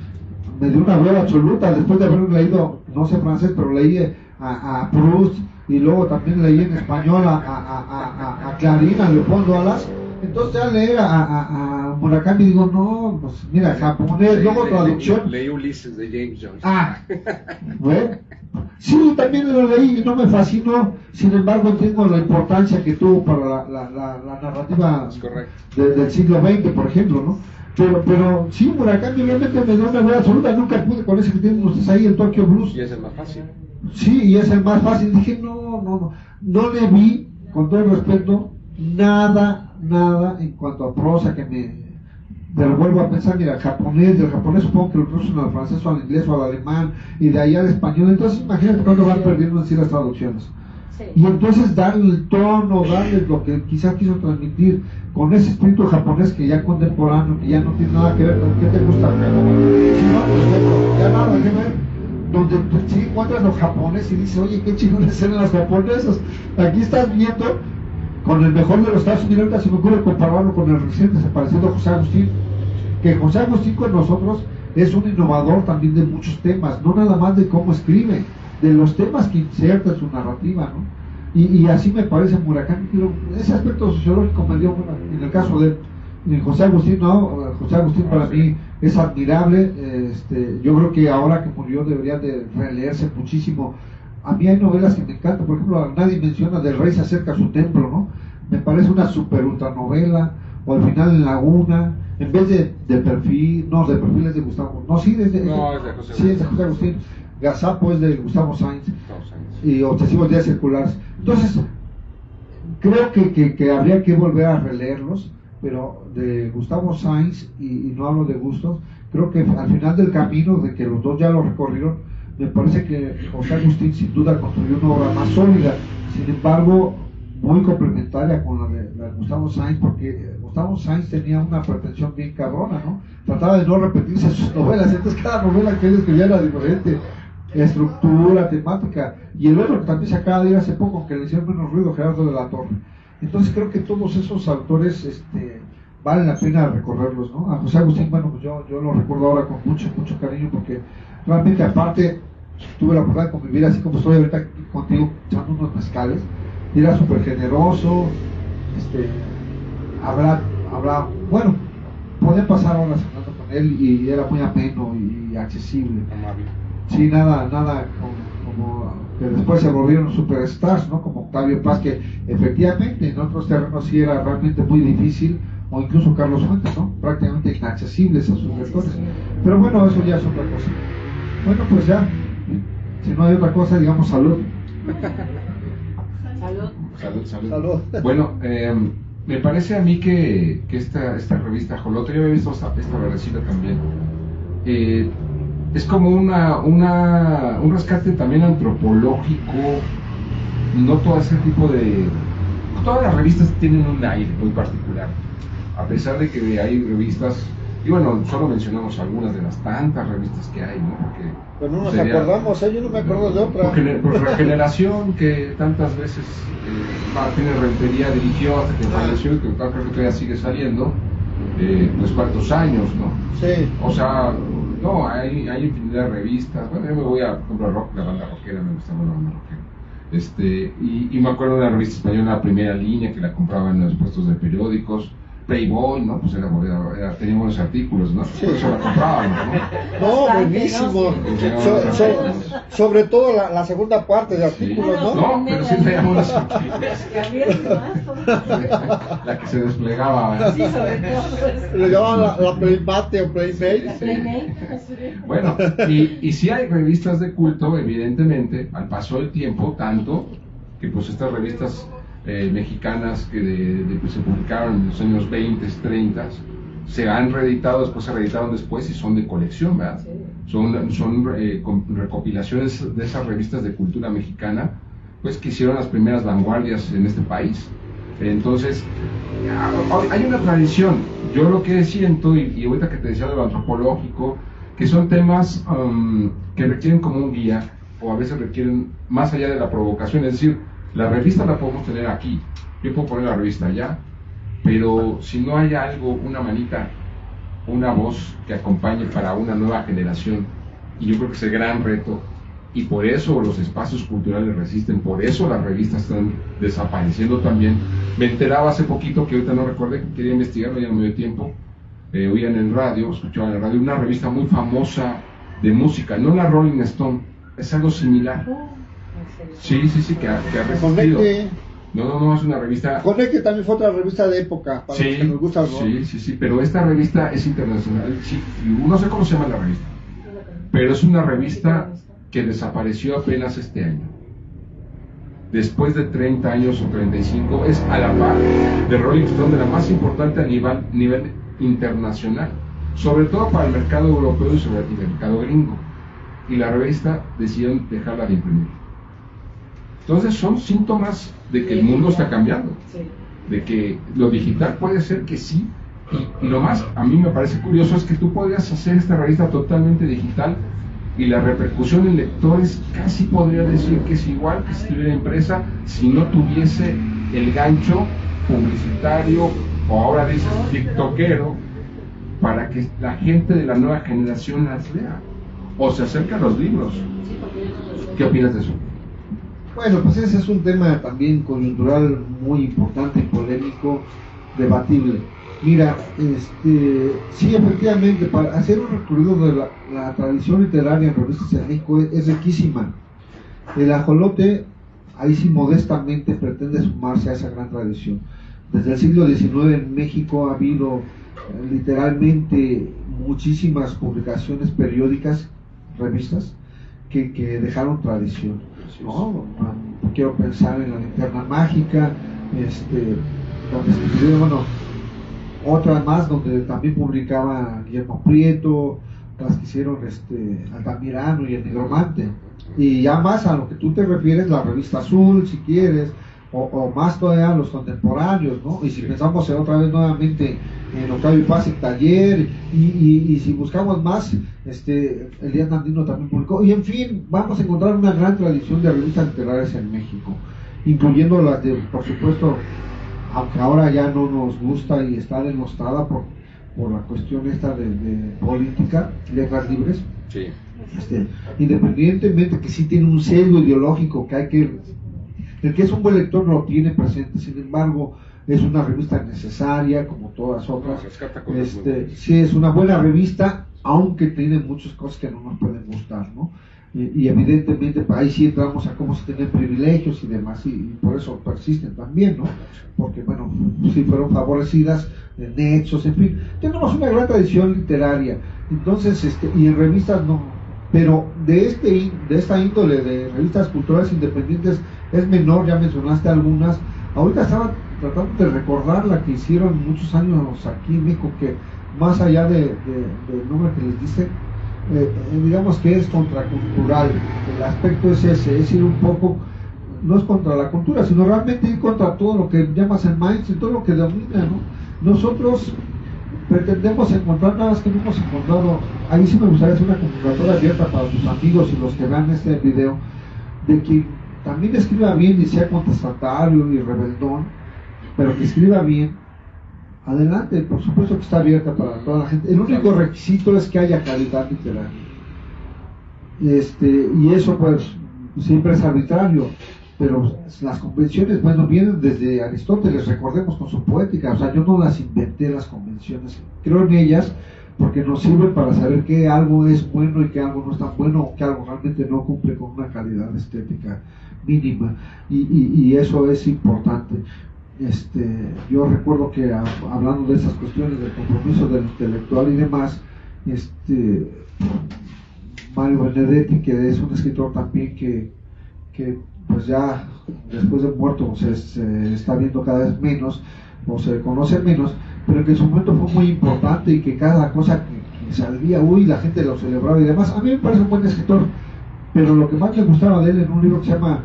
Me dio una hueva absoluta después de haber leído, no sé francés, pero leí a, a Proust y luego también leí en español a, a, a, a Clarín, a Leopoldo Alas. Entonces ya leer a, a, a Murakami digo, no, pues mira, japonés, luego traducción. Leí Ulises de James Joyce. Ah, bueno. Sí, también lo leí y no me fascinó. Sin embargo, entiendo la importancia que tuvo para la, la, la, la narrativa de- del siglo XX, por ejemplo, ¿no? Pero, pero sí, Murakami realmente me dio una verdad absoluta. Nunca pude con ese que tienen ustedes ahí, el Tokyo Blues. Y es el más fácil. Sí, y es el más fácil. Dije, no, no, no. No le vi, con todo el respeto, nada, nada en cuanto a prosa que me. Pero vuelvo a pensar, mira, japonés, del japonés supongo que lo traducen al francés o al inglés o al alemán, y de ahí al español. Entonces, imagínate cuando van perdiendo así las traducciones. Sí. Y entonces darle el tono, darle lo que quizás quiso transmitir con ese espíritu japonés que ya contemporáneo, que ya no tiene nada que ver con qué te gusta. Si no, pues ya nada que ver. Donde sí encuentras los japoneses y dices, oye, qué chingones eran las japonesas. Aquí estás viendo con el mejor de los Estados Unidos, ahorita se me ocurre compararlo con el recién desaparecido José Agustín, que José Agustín con nosotros es un innovador también de muchos temas, no nada más de cómo escribe, de los temas que inserta en su narrativa, ¿no? Y, y así me parece Murakami, pero ese aspecto sociológico me dio, en el caso de José Agustín, no, José Agustín para mí es admirable, este, yo creo que ahora que murió debería de releerse muchísimo. A mí hay novelas que me encantan, por ejemplo, nadie menciona del rey se acerca a su templo, ¿no? Me parece una super ultranovela, o al final en Laguna, en vez de, de perfil, no, de perfil es de Gustavo, no, sí, es de, No, es de José sí, es de José Agustín, Gazapo es de Gustavo Sainz, y obsesivos días circulares. Entonces, creo que, que, que habría que volver a releerlos, pero de Gustavo Sainz, y, y no hablo de gustos, creo que al final del camino, de que los dos ya lo recorrieron, me parece que José Agustín sin duda construyó una obra más sólida, sin embargo, muy complementaria con la de, la de Gustavo Sainz, porque eh, Gustavo Sainz tenía una pretensión bien cabrona, ¿no? Trataba de no repetirse sus novelas, entonces cada novela que él escribía era diferente, estructura, temática, y el otro que también se acaba de ir hace poco, que le hicieron menos ruido, Gerardo de la Torre. Entonces creo que todos esos autores este, vale la pena recorrerlos, ¿no? A José Agustín, bueno, pues yo, yo lo recuerdo ahora con mucho, mucho cariño, porque realmente aparte tuve la oportunidad de convivir así como estoy ahorita aquí contigo, echando unos mezcales, y era súper generoso, este, habrá, habrá, bueno, podían pasar horas hablando con él y era muy ameno y accesible. Amable. Sí, nada, nada como, como que después se volvieron superstars, ¿no? Como Octavio Paz, que efectivamente en otros terrenos sí era realmente muy difícil, o incluso Carlos Fuentes, ¿no? Prácticamente inaccesibles a sus lectores. Pero bueno, eso ya es otra cosa. Bueno, pues ya, si no hay otra cosa, digamos salud. Salud. Salud, salud. Salud. Bueno, eh, me parece a mí que, que esta, esta revista Jolote, yo había visto esta, esta también, eh, es como una, una, un rescate también antropológico, no todo ese tipo de... Todas las revistas tienen un aire muy particular, a pesar de que hay revistas, y bueno, solo mencionamos algunas de las tantas revistas que hay, ¿no? Porque Pero no nos sería- acordamos, ¿eh? yo no me acuerdo de otra. por, por regeneración que tantas veces eh, Martínez Rentería dirigió hasta que falleció y que creo que todavía sigue saliendo, eh, pues cuántos años, ¿no? Sí. O sea, no, hay, hay infinidad de revistas. Bueno, yo me voy a, por ejemplo, rock, la banda rockera, me gusta la banda rockera. Este, y, y me acuerdo de la revista española Primera Línea que la compraba en los puestos de periódicos. Playboy, ¿no? Pues era, era, era- tenía buenos artículos, ¿no? Por eso la comprábamos, ¿no? No, buenísimo. ¿no? Sí. So- so- sobre todo la, la segunda parte de artículos, ¿no? No, pero sí más, todo. La que se desplegaba. Sí, sobre todo. llamaban la, la Playmate o Playmate. La Playmate, sí. Bueno, y, y sí hay revistas de culto, evidentemente, al paso del tiempo, tanto que pues estas revistas eh, mexicanas que de- de- que se publicaron en los años 20, 30, se han reeditado, después se reeditaron después y son de colección, ¿verdad? Sí. Son, son eh, recopilaciones de esas revistas de cultura mexicana, pues que hicieron las primeras vanguardias en este país. Entonces, ah, hay una tradición. Yo lo que siento, y, y ahorita que te decía de lo antropológico, que son temas um, que requieren como un guía, o a veces requieren más allá de la provocación. Es decir, la revista la podemos tener aquí. Yo puedo poner la revista allá, pero si no hay algo, una manita, una voz que acompañe para una nueva generación, y yo creo que es el gran reto, y por eso los espacios culturales resisten, por eso las revistas están desapareciendo también. Me enteraba hace poquito, que ahorita no que quería investigarlo, ya no me dio tiempo, eh, oían en radio, escuchaban en radio, una revista muy famosa de música, no la Rolling Stone, es algo similar. Sí, sí, sí, que ha, que ha resistido. Conecte. No, no, no, es una revista... Conecte también fue otra revista de época para los que nos gusta sí, sí, sí, pero esta revista es internacional, sí, no sé cómo se llama la revista, pero es una revista que desapareció apenas este año. Después de 30 años o 35, es a la par de Rolling Stone, de la más importante a nivel, nivel internacional, sobre todo para el mercado europeo y sobre el mercado gringo. Y la revista decidieron dejarla de imprimir. Entonces son síntomas de que el mundo está cambiando de que lo digital puede ser que sí. Y, lo más a mí me parece curioso es que tú podrías hacer esta revista totalmente digital y la repercusión en lectores casi podría decir que es igual que si estuviera impresa si no tuviese el gancho publicitario o ahora dices tiktokero para que la gente de la nueva generación las lea o se acerque a los libros. ¿Qué opinas de eso? Bueno, pues ese es un tema también coyuntural muy importante polémico, debatible. Mira, este, sí, efectivamente, para hacer un recorrido de la, tradición literaria en revistas en México es, es riquísima. El ajolote, ahí sí modestamente pretende sumarse a esa gran tradición. Desde el siglo XIX en México ha habido eh, literalmente muchísimas publicaciones periódicas, revistas, que, que dejaron tradición. ¿No? Quiero pensar en la linterna mágica, este, donde bueno, otra más donde también publicaba Guillermo Prieto, las que hicieron este, Altamirano y el Nigromante. Y ya más a lo que tú te refieres, la revista Azul, si quieres, o, o más todavía los contemporáneos, ¿no? Y si pensamos en otra vez nuevamente en Octavio Paz y Taller, y, y, y si buscamos más, este, el Día Andino también publicó, y en fin, vamos a encontrar una gran tradición de revistas literarias en México, incluyendo las de, por supuesto, aunque ahora ya no nos gusta y está demostrada por, por la cuestión esta de, de política, letras libres, Sí. este, independientemente que sí tiene un sesgo ideológico que hay que el que es un buen lector lo tiene presente sin embargo es una revista necesaria como todas otras. No, este, sí es una buena revista aunque tiene muchas cosas que no nos pueden gustar no y, y evidentemente pues, ahí sí entramos a cómo se tienen privilegios y demás y, y por eso persisten también no porque bueno si fueron favorecidas en nexos en fin tenemos una gran tradición literaria. Entonces este y en revistas no pero de este de esta índole de revistas culturales independientes es menor ya mencionaste algunas ahorita estaba tratando de recordar la que hicieron muchos años aquí en México que más allá de, de- del nombre que les dice eh, eh, digamos que es contracultural el aspecto es ese es ir un poco no es contra la cultura sino realmente ir contra todo lo que llamas el mindset todo lo que domina ¿no? nosotros pretendemos encontrar nada más que no hemos encontrado. Ahí sí me gustaría hacer una convocatoria abierta para sus amigos y los que vean este video, de que también escriba bien y sea contestatario y rebeldón, pero que escriba bien. Adelante, por supuesto que está abierta para toda la gente. El único requisito es que haya calidad literaria. Este, y eso pues siempre es arbitrario, pero las convenciones, bueno, vienen desde Aristóteles, recordemos con su poética, o sea, yo no las inventé las convenciones, creo en ellas porque nos sirven para saber que algo es bueno y que algo no es tan bueno o que algo realmente no cumple con una calidad estética mínima y, y- eso es importante. Este, yo recuerdo que hablando de esas cuestiones del compromiso del intelectual y demás, este, Mario Benedetti, que es un escritor también que, que pues ya después de muerto se, se está viendo cada vez menos o se conoce menos, pero que en su momento fue muy importante y que cada cosa que, que salía, uy, la gente lo celebraba y demás. A mí me parece un buen escritor, pero lo que más me gustaba de él en un libro que se llama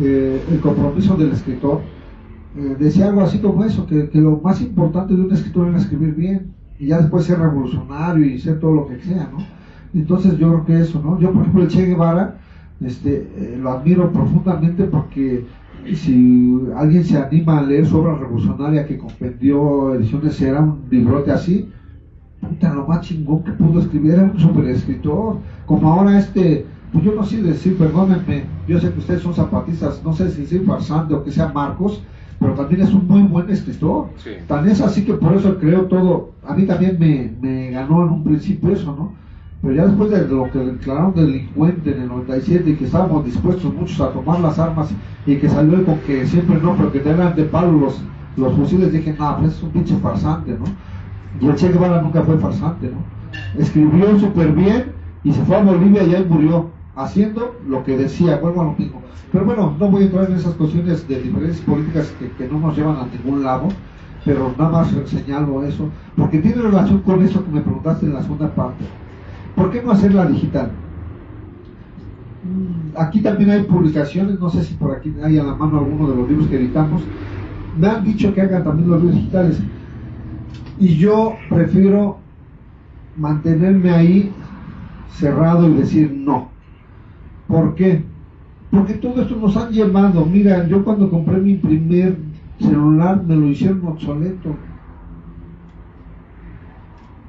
eh, El compromiso del escritor, eh, decía algo así como eso, que, que lo más importante de un escritor era escribir bien y ya después ser revolucionario y ser todo lo que sea, ¿no? Entonces yo creo que eso, ¿no? Yo, por ejemplo, el Che Guevara, este, eh, lo admiro profundamente porque si alguien se anima a leer su obra revolucionaria que compendió Ediciones era un librote así, puta, lo más chingón que pudo escribir, era un super escritor, como ahora este, pues yo no sé decir, perdónenme, yo sé que ustedes son zapatistas, no sé si soy farsante o que sea Marcos, pero también es un muy buen escritor. Sí. Tan es así que por eso creo todo, a mí también me, me ganó en un principio eso, ¿no? Pero ya después de lo que declararon delincuente en el 97 y que estábamos dispuestos muchos a tomar las armas y que salió con que siempre no, pero que tenían de palo los, fusiles, dije, no, pues es un pinche farsante, ¿no? Y el Che Guevara nunca fue farsante, ¿no? Escribió súper bien y se fue a Bolivia y ahí murió, haciendo lo que decía, vuelvo a lo mismo. Pero bueno, no voy a entrar en esas cuestiones de diferencias políticas que, que no nos llevan a ningún lado, pero nada más señalo eso, porque tiene relación con eso que me preguntaste en la segunda parte. ¿Por qué no hacerla digital? Aquí también hay publicaciones, no sé si por aquí hay a la mano alguno de los libros que editamos. Me han dicho que hagan también los libros digitales. Y yo prefiero mantenerme ahí cerrado y decir no. ¿Por qué? Porque todo esto nos han llevado. Mira, yo cuando compré mi primer celular me lo hicieron obsoleto.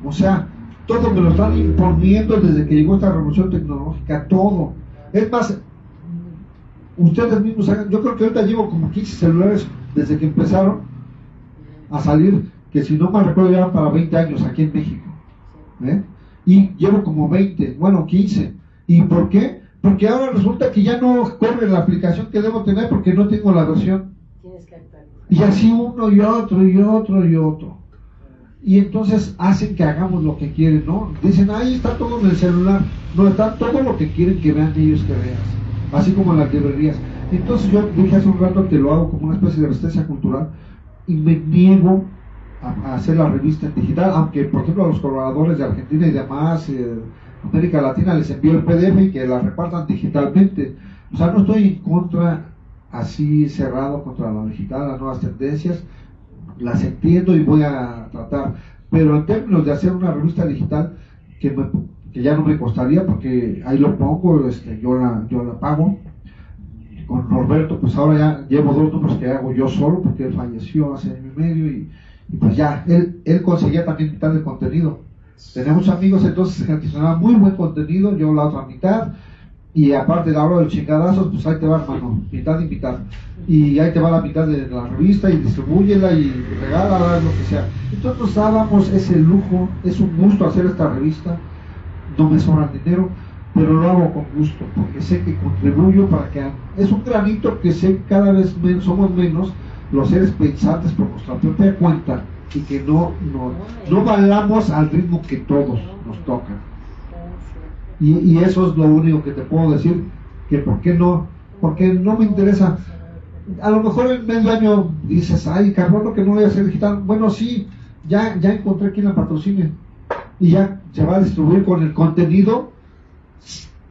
O sea, todo me lo están imponiendo desde que llegó esta revolución tecnológica, todo. Es más, ustedes mismos hagan, yo creo que ahorita llevo como 15 celulares desde que empezaron a salir, que si no mal recuerdo ya para 20 años aquí en México. ¿eh? Y llevo como 20, bueno 15. ¿Y por qué? Porque ahora resulta que ya no corre la aplicación que debo tener porque no tengo la versión. Y así uno y otro y otro y otro. Y entonces hacen que hagamos lo que quieren, ¿no? Dicen, ahí está todo en el celular. No, está todo lo que quieren que vean ellos que veas. Así como en las librerías. Entonces yo dije hace un rato que lo hago como una especie de resistencia cultural y me niego a, hacer la revista en digital, aunque por ejemplo a los colaboradores de Argentina y demás, eh, América Latina les envío el PDF y que la repartan digitalmente. O sea, no estoy en contra así cerrado contra la digital, las nuevas tendencias, las entiendo y voy a tratar. Pero en términos de hacer una revista digital, que, me- que ya no me costaría porque ahí lo pongo, este, yo, la, yo la pago. Con Norberto, pues ahora ya llevo dos números que hago yo solo porque él falleció hace año y medio y, y pues ya, él, él conseguía también mitad del contenido. Tenemos amigos entonces que gestionaban muy buen contenido, yo la otra mitad, y aparte de la hora de los chingadazos, pues ahí te va, hermano, mitad y mitad. Y ahí te va la mitad de la revista y distribúyela y regálala, lo que sea. Entonces nos dábamos ese lujo, es un gusto hacer esta revista, no me sobra dinero, pero lo hago con gusto, porque sé que contribuyo para que es un granito que sé cada vez menos, somos menos los seres pensantes por nuestra propia cuenta y que no, no, no bailamos al ritmo que todos nos tocan. Y, y eso es lo único que te puedo decir, que por qué no, porque no me interesa. A lo mejor en medio año dices, ay, cabrón, lo que no voy a hacer digital. Bueno, sí, ya, ya encontré quien la patrocine y ya se va a distribuir con el contenido.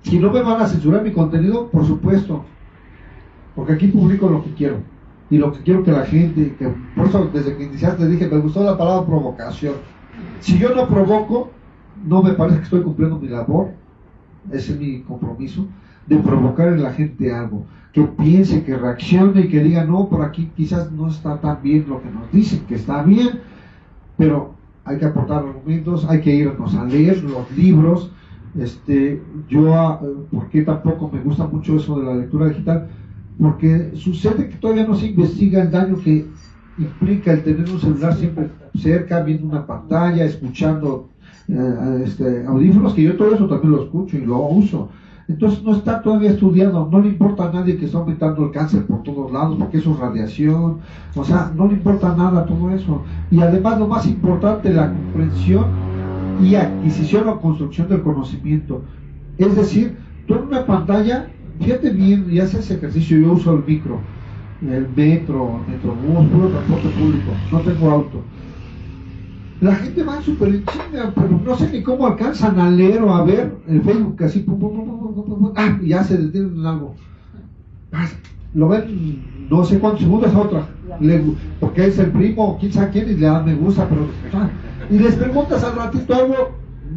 Si no me van a censurar mi contenido, por supuesto, porque aquí publico lo que quiero y lo que quiero que la gente, que por eso desde que iniciaste dije, me gustó la palabra provocación. Si yo no provoco, no me parece que estoy cumpliendo mi labor, ese es mi compromiso, de provocar en la gente algo, que piense, que reaccione y que diga, no, por aquí quizás no está tan bien lo que nos dicen, que está bien, pero hay que aportar argumentos, hay que irnos a leer los libros, este, yo, ah, porque tampoco me gusta mucho eso de la lectura digital, porque sucede que todavía no se investiga el daño que implica el tener un celular siempre cerca, viendo una pantalla, escuchando este, audífonos, que yo todo eso también lo escucho y lo uso. Entonces no está todavía estudiado, no le importa a nadie que está aumentando el cáncer por todos lados, porque eso es radiación, o sea, no le importa nada todo eso. Y además lo más importante, la comprensión y adquisición o construcción del conocimiento. Es decir, tú en una pantalla, fíjate bien y haces ejercicio, yo uso el micro, el metro, el metrobús, puro transporte público, no tengo auto. La gente va súper en chinga, pero no sé ni cómo alcanzan a leer o a ver el Facebook así, pum, pum, pum, pum, pum, pum, ah, y ya se detienen en algo. Lo ven no sé cuántos segundos a otra, porque es el primo, quién sabe quién, y le da me gusta, pero ah, y les preguntas al ratito algo,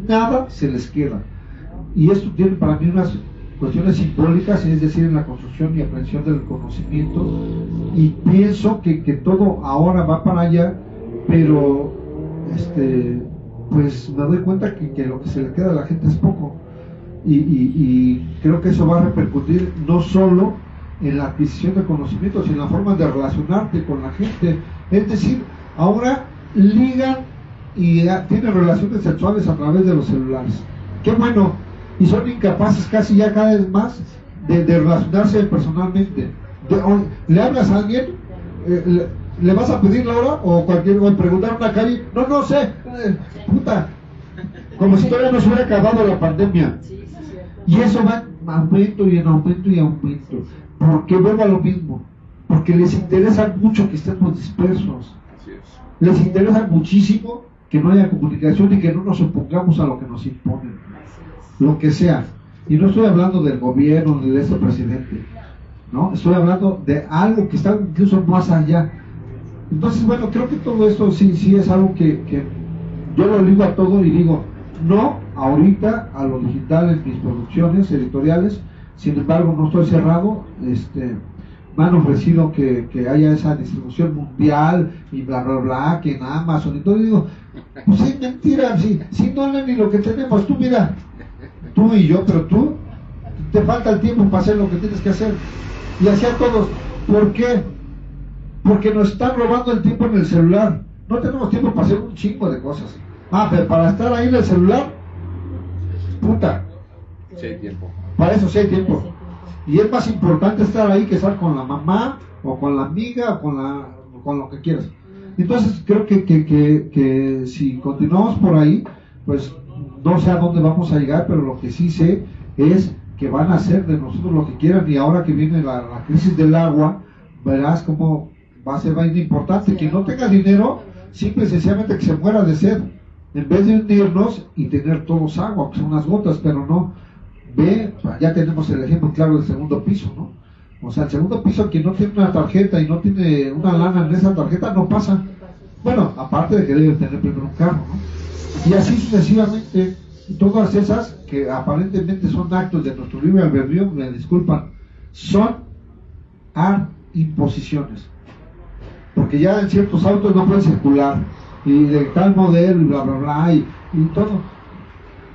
nada se les queda. Y esto tiene para mí unas cuestiones simbólicas, es decir, en la construcción y aprehensión del conocimiento, y pienso que, que todo ahora va para allá, pero este, pues me doy cuenta que, que lo que se le queda a la gente es poco. Y, creo que eso va a repercutir no solo en la adquisición de conocimientos, sino en la forma de relacionarte con la gente. Es decir, ahora ligan y ah, tienen relaciones sexuales a través de los celulares. Qué bueno. Y son incapaces casi ya cada vez más de, relacionarse personalmente. ¿Le hablas a alguien? Eh, le vas a pedir la hora o cualquier o preguntar a una calle? No, no sé. Eh, puta. Como si todavía no se hubiera acabado la pandemia. Y eso va en aumento y en aumento y aumento. Porque vuelvo a lo mismo. Porque les interesa mucho que estemos dispersos. Les interesa muchísimo que no haya comunicación y que no nos opongamos a lo que nos imponen. Lo que sea. Y no estoy hablando del gobierno ni de este presidente. ¿no? Estoy hablando de algo que está incluso más allá. Entonces, bueno, creo que todo esto sí, sí es algo que, que yo lo ligo a todo y digo, no ahorita a lo digital en mis producciones editoriales, sin embargo no estoy cerrado, este, me han ofrecido que, que haya esa distribución mundial y bla bla bla, que en Amazon y digo, pues es mentira, si, si no leen ni lo que tenemos, tú mira, tú y yo, pero tú te falta el tiempo para hacer lo que tienes que hacer. Y así a todos, ¿por qué? Porque nos están robando el tiempo en el celular. No tenemos tiempo para hacer un chingo de cosas. Ah, pero para estar ahí en el celular, puta, Sí hay tiempo. para eso sí hay tiempo. Y es más importante estar ahí que estar con la mamá o con la amiga o con, la, con lo que quieras. Entonces creo que, que, que, que si continuamos por ahí, pues no sé a dónde vamos a llegar, pero lo que sí sé es que van a hacer de nosotros lo que quieran y ahora que viene la, la crisis del agua, verás cómo va a ser más importante. Quien no tenga dinero, simple y sencillamente que se muera de sed, en vez de hundirnos y tener todos agua, aunque son unas gotas, pero no. Ve, ya tenemos el ejemplo claro del segundo piso, ¿no? O sea, el segundo piso, quien no tiene una tarjeta y no tiene una lana en esa tarjeta, no pasa. Bueno, aparte de que debe tener primero un carro, ¿no? Y así sucesivamente, todas esas que aparentemente son actos de nuestro libre albedrío, me disculpan, son imposiciones. Porque ya en ciertos autos no pueden circular, y de tal modelo, y bla, bla, bla, y, y todo.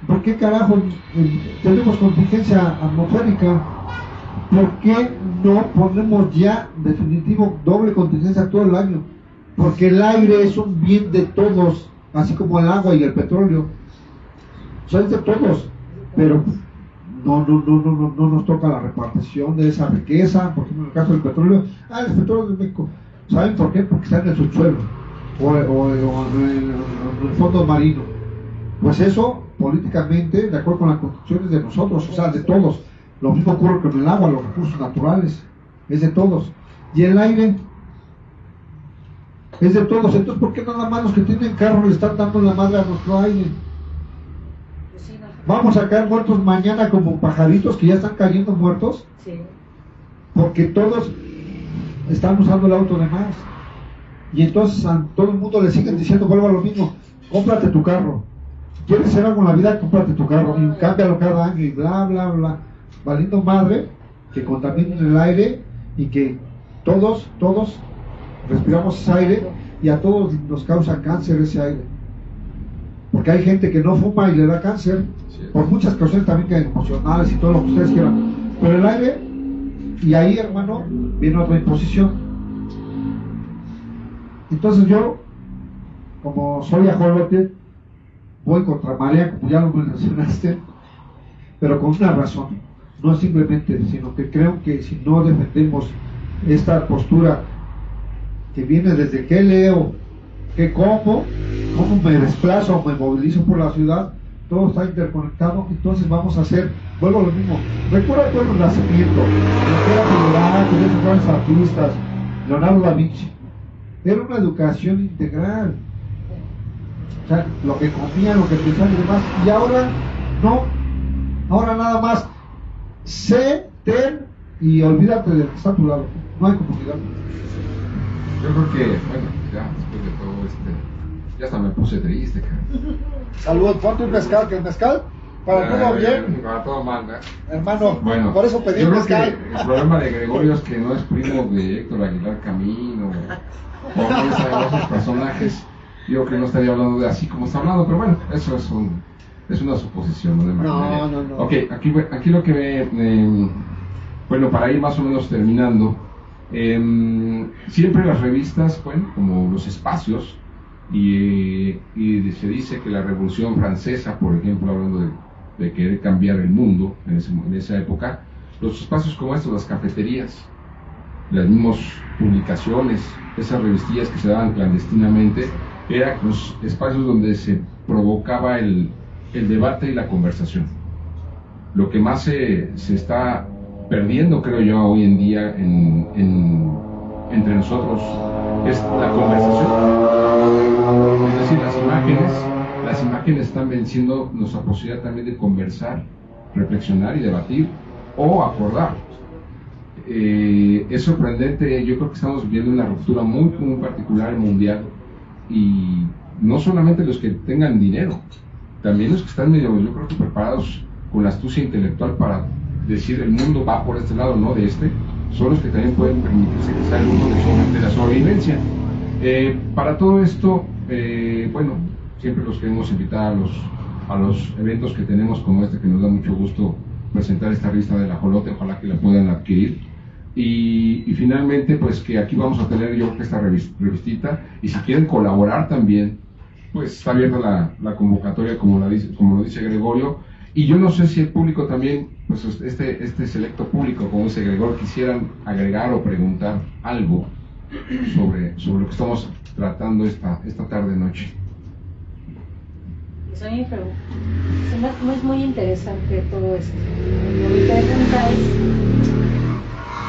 ¿Por qué carajo eh, tenemos contingencia atmosférica? ¿Por qué no ponemos ya definitivo doble contingencia todo el año? Porque el aire es un bien de todos, así como el agua y el petróleo. Son de todos, pero no, no, no, no, no, no nos toca la repartición de esa riqueza, por ejemplo en el caso del petróleo, ah, el petróleo de México, ¿saben por qué? Porque está en el subsuelo o, o- o en, el, en el fondo marino. Pues eso, políticamente, de acuerdo con las constituciones de nosotros, o sea, de todos. Lo mismo ocurre con el agua, los recursos naturales, es de todos. Y el aire es de todos. Entonces, ¿por qué nada más los que tienen carro le están dando la madre a nuestro aire? Pues. Vamos a caer muertos mañana como pajaritos que ya están cayendo muertos Sí. porque todos están usando el auto de más. Y entonces a todo el mundo le siguen diciendo, vuelvo a lo mismo, cómprate tu carro. ¿Quieres hacer algo en la vida? Cómprate tu carro y cámbialo cada año y bla, bla, bla. Valiendo madre que contaminen el aire y que todos, todos respiramos ese aire y a todos nos causa cáncer ese aire. Porque hay gente que no fuma y le da cáncer por muchas cuestiones también que emocionales y todo lo que ustedes quieran. Pero el aire Y ahí, hermano, viene otra imposición. Entonces yo, como soy ajolote, voy contra María, como ya lo mencionaste, pero con una razón, no simplemente, sino que creo que si no defendemos esta postura que viene desde qué leo, qué como, cómo me desplazo, me movilizo por la ciudad, todo está interconectado, entonces vamos a hacer, vuelvo a lo mismo, recuerda todo el nacimiento, lo que esos grandes artistas, Leonardo da Vinci, era una educación integral, o sea, lo que comían, lo que pensaban y demás, y ahora no, ahora nada más, sé, ten y olvídate del que está a tu lado, no hay comunidad. Yo creo que, bueno, ya después de todo este, ya hasta me puse triste, cara. Salud, ponte un mezcal, que el mezcal, para todo bien, Para todo manda. hermano, Bueno, por eso pedí yo un creo que el problema de Gregorio es que no es primo de Héctor Aguilar Camino o de esos personajes. Yo creo que no estaría hablando de así como está hablando, pero bueno, eso es, un, es una suposición, ¿no? De No, no, no. Ok, aquí, aquí lo que ve, eh, bueno, para ir más o menos terminando, eh, siempre las revistas, bueno, como los espacios, y, se dice que la Revolución Francesa, por ejemplo, hablando de, querer cambiar el mundo en, esa época, los espacios como estos, las cafeterías, las mismas publicaciones, esas revistillas que se daban clandestinamente, eran los espacios donde se provocaba el, debate y la conversación. Lo que más se, está perdiendo, creo yo, hoy en día en- en- entre nosotros es la conversación. Es decir, las imágenes, las imágenes están venciendo nuestra posibilidad también de conversar, reflexionar y debatir o acordar. Eh, es sorprendente, yo creo que estamos viviendo una ruptura muy, muy particular mundial y no solamente los que tengan dinero, también los que están medio, yo creo que preparados con la astucia intelectual para decir el mundo va por este lado, no de este, son los que también pueden permitirse que sea el mundo de, de la sobrevivencia. Eh, para todo esto, eh, bueno, siempre los queremos invitar a los, a los eventos que tenemos como este, que nos da mucho gusto presentar esta revista del ajolote, ojalá que la puedan adquirir. Y, finalmente, pues que aquí vamos a tener yo esta revis- revistita, y si quieren colaborar también, pues está abierta la, la convocatoria, como, la dice, como lo dice Gregorio, y yo no sé si el público también, pues este, este selecto público, como dice Gregorio, quisieran agregar o preguntar algo sobre, sobre lo que estamos tratando esta, esta tarde-noche. Pues es muy interesante todo esto. Mi pregunta es,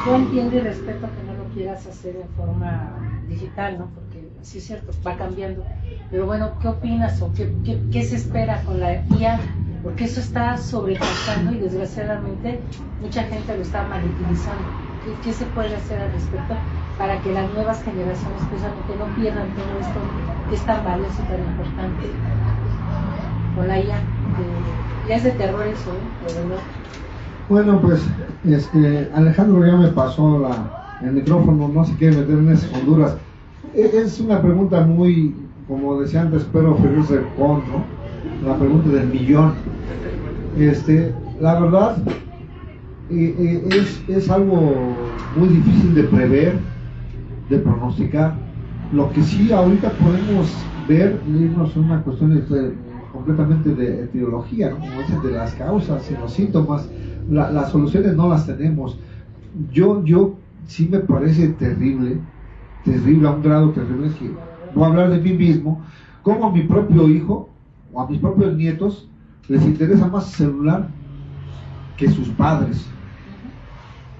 yo entiendo y respeto que no lo quieras hacer en forma digital, ¿no? Porque sí es cierto, va cambiando. Pero bueno, ¿qué opinas o qué, qué, qué se espera con la IA? Porque eso está sobrepasando y desgraciadamente mucha gente lo está mal utilizando. ¿Qué, qué se puede hacer al respecto para que las nuevas generaciones precisamente no pierdan todo esto que es tan valioso y tan importante? con la IA. que ya es de terror eso, ¿eh? de verdad. Bueno, pues este, Alejandro ya me pasó la, el micrófono, no se quiere meter en esas Honduras. E- Es una pregunta muy, como decía antes, pero Ferrer Cercón, ¿no? La pregunta del millón. Este, la verdad, eh, eh, es, es algo muy difícil de prever, de pronosticar. Lo que sí ahorita podemos ver, irnos una cuestión este, completamente de etiología, ¿no? como dicen, de las causas y los síntomas. La- las soluciones no las tenemos. Yo, yo sí me parece terrible, terrible, a un grado terrible, que voy a hablar de mí mismo, como a mi propio hijo o a mis propios nietos les interesa más el celular que sus padres.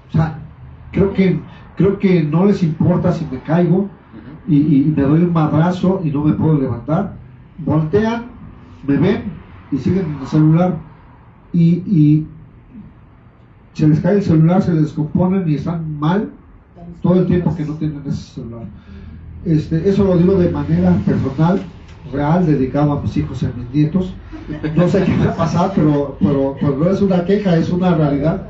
O sea, creo que, creo que no les importa si me caigo y, y me doy un madrazo y no me puedo levantar. Voltean, me ven y siguen en el celular y, y se les cae el celular, se les descomponen y están mal todo el tiempo que no tienen ese celular. Este, eso lo digo de manera personal, real, dedicado a mis hijos y a mis nietos. No sé qué va a pasar, pero, pero, pero no es una queja, es una realidad.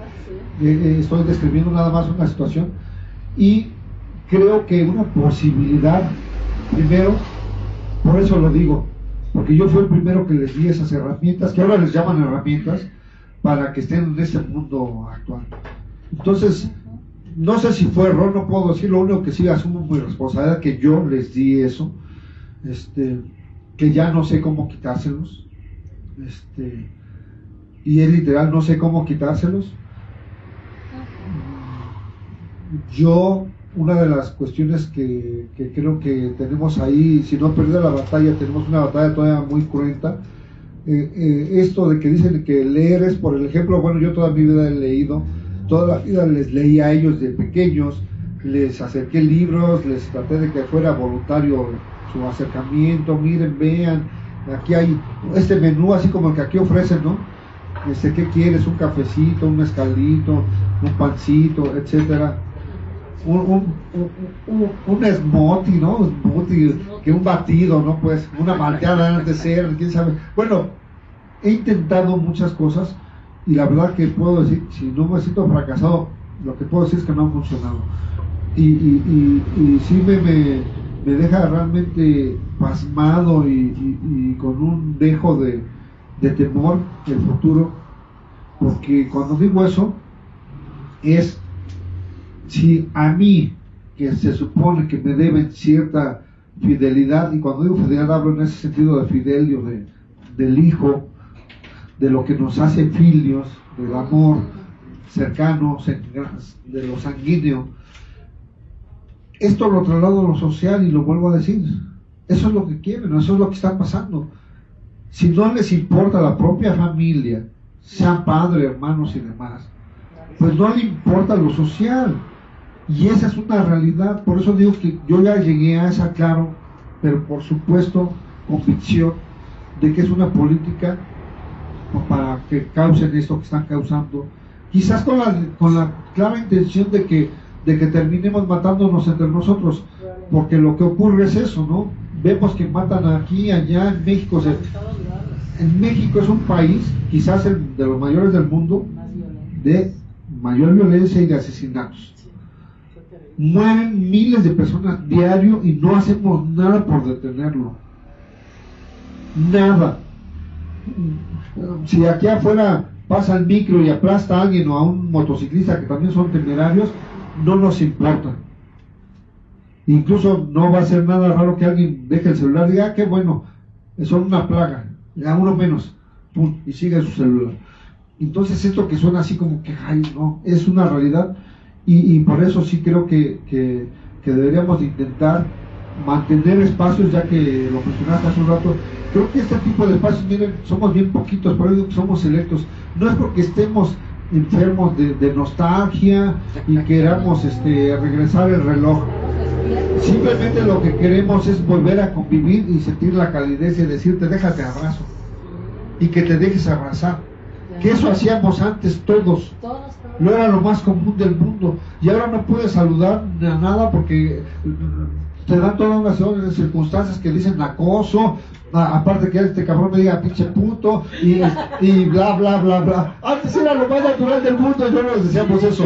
Eh, eh, estoy describiendo nada más una situación. Y creo que una posibilidad, primero, por eso lo digo, porque yo fui el primero que les di esas herramientas, que ahora les llaman herramientas, para que estén en este mundo actual. Entonces, no sé si fue error, no puedo decir, lo único que sí asumo mi responsabilidad que yo les di eso, este, que ya no sé cómo quitárselos, este, y es literal, no sé cómo quitárselos. Yo, una de las cuestiones que, que creo que tenemos ahí, si no perder la batalla, tenemos una batalla todavía muy cruenta, eh, eh, esto de que dicen que leer es por el ejemplo, bueno, yo toda mi vida he leído, toda la vida les leí a ellos de pequeños, les acerqué libros, les traté de que fuera voluntario su acercamiento, miren, vean, aquí hay este menú así como el que aquí ofrecen, ¿no? Este, ¿qué quieres? Un cafecito, un mezcalito, un pancito, etcétera. Un, un, un, un, smoothie, ¿no? Un smoothie, que un batido, ¿no? Pues una malteada antes de ser, quién sabe. Bueno, he intentado muchas cosas y la verdad que puedo decir, si no me siento fracasado, lo que puedo decir es que no han funcionado. Y, y, y, y sí me, me, me, deja realmente pasmado y, y con un dejo de, de temor el futuro, porque cuando digo eso, es si a mí, que se supone que me deben cierta fidelidad, y cuando digo fidelidad hablo en ese sentido de fidelio, de, del hijo, de lo que nos hace filios, del amor cercano, de lo sanguíneo. Esto lo traslado a lo social y lo vuelvo a decir. Eso es lo que quieren, eso es lo que está pasando. Si no les importa la propia familia, sean padre, hermanos y demás, pues no le importa lo social. Y esa es una realidad. Por eso digo que yo ya llegué a esa, claro, pero por supuesto, convicción de que es una política para que causen esto que están causando. Quizás con la, con la clara intención de que, de que terminemos matándonos entre nosotros, porque lo que ocurre es eso, ¿no? Vemos que matan aquí, allá, en México. Se, en México es un país, quizás el de los mayores del mundo, de mayor violencia y de asesinatos. Mueren miles de personas diario y no hacemos nada por detenerlo. Nada. Si aquí afuera pasa el micro y aplasta a alguien o a un motociclista que también son temerarios, no nos importa. Incluso no va a ser nada raro que alguien deje el celular y diga, ah, qué bueno, son una plaga, ya uno menos, pum, y sigue su celular. Entonces esto que suena así como que, ay, no, es una realidad y, y por eso sí creo que, que, que, deberíamos intentar mantener espacios, ya que lo mencionaste hace un rato, creo que este tipo de espacios, miren, somos bien poquitos, por eso somos selectos, no es porque estemos enfermos de, de nostalgia y queramos este, regresar el reloj, simplemente lo que queremos es volver a convivir y sentir la calidez y decirte déjate abrazo y que te dejes abrazar que eso hacíamos antes todos. No era lo más común del mundo. Y ahora no puedes saludar a nada porque te dan todas una serie de circunstancias que dicen acoso, aparte que este cabrón me diga pinche puto y, y bla, bla, bla, bla. Antes era lo más natural del mundo y no nos decíamos eso.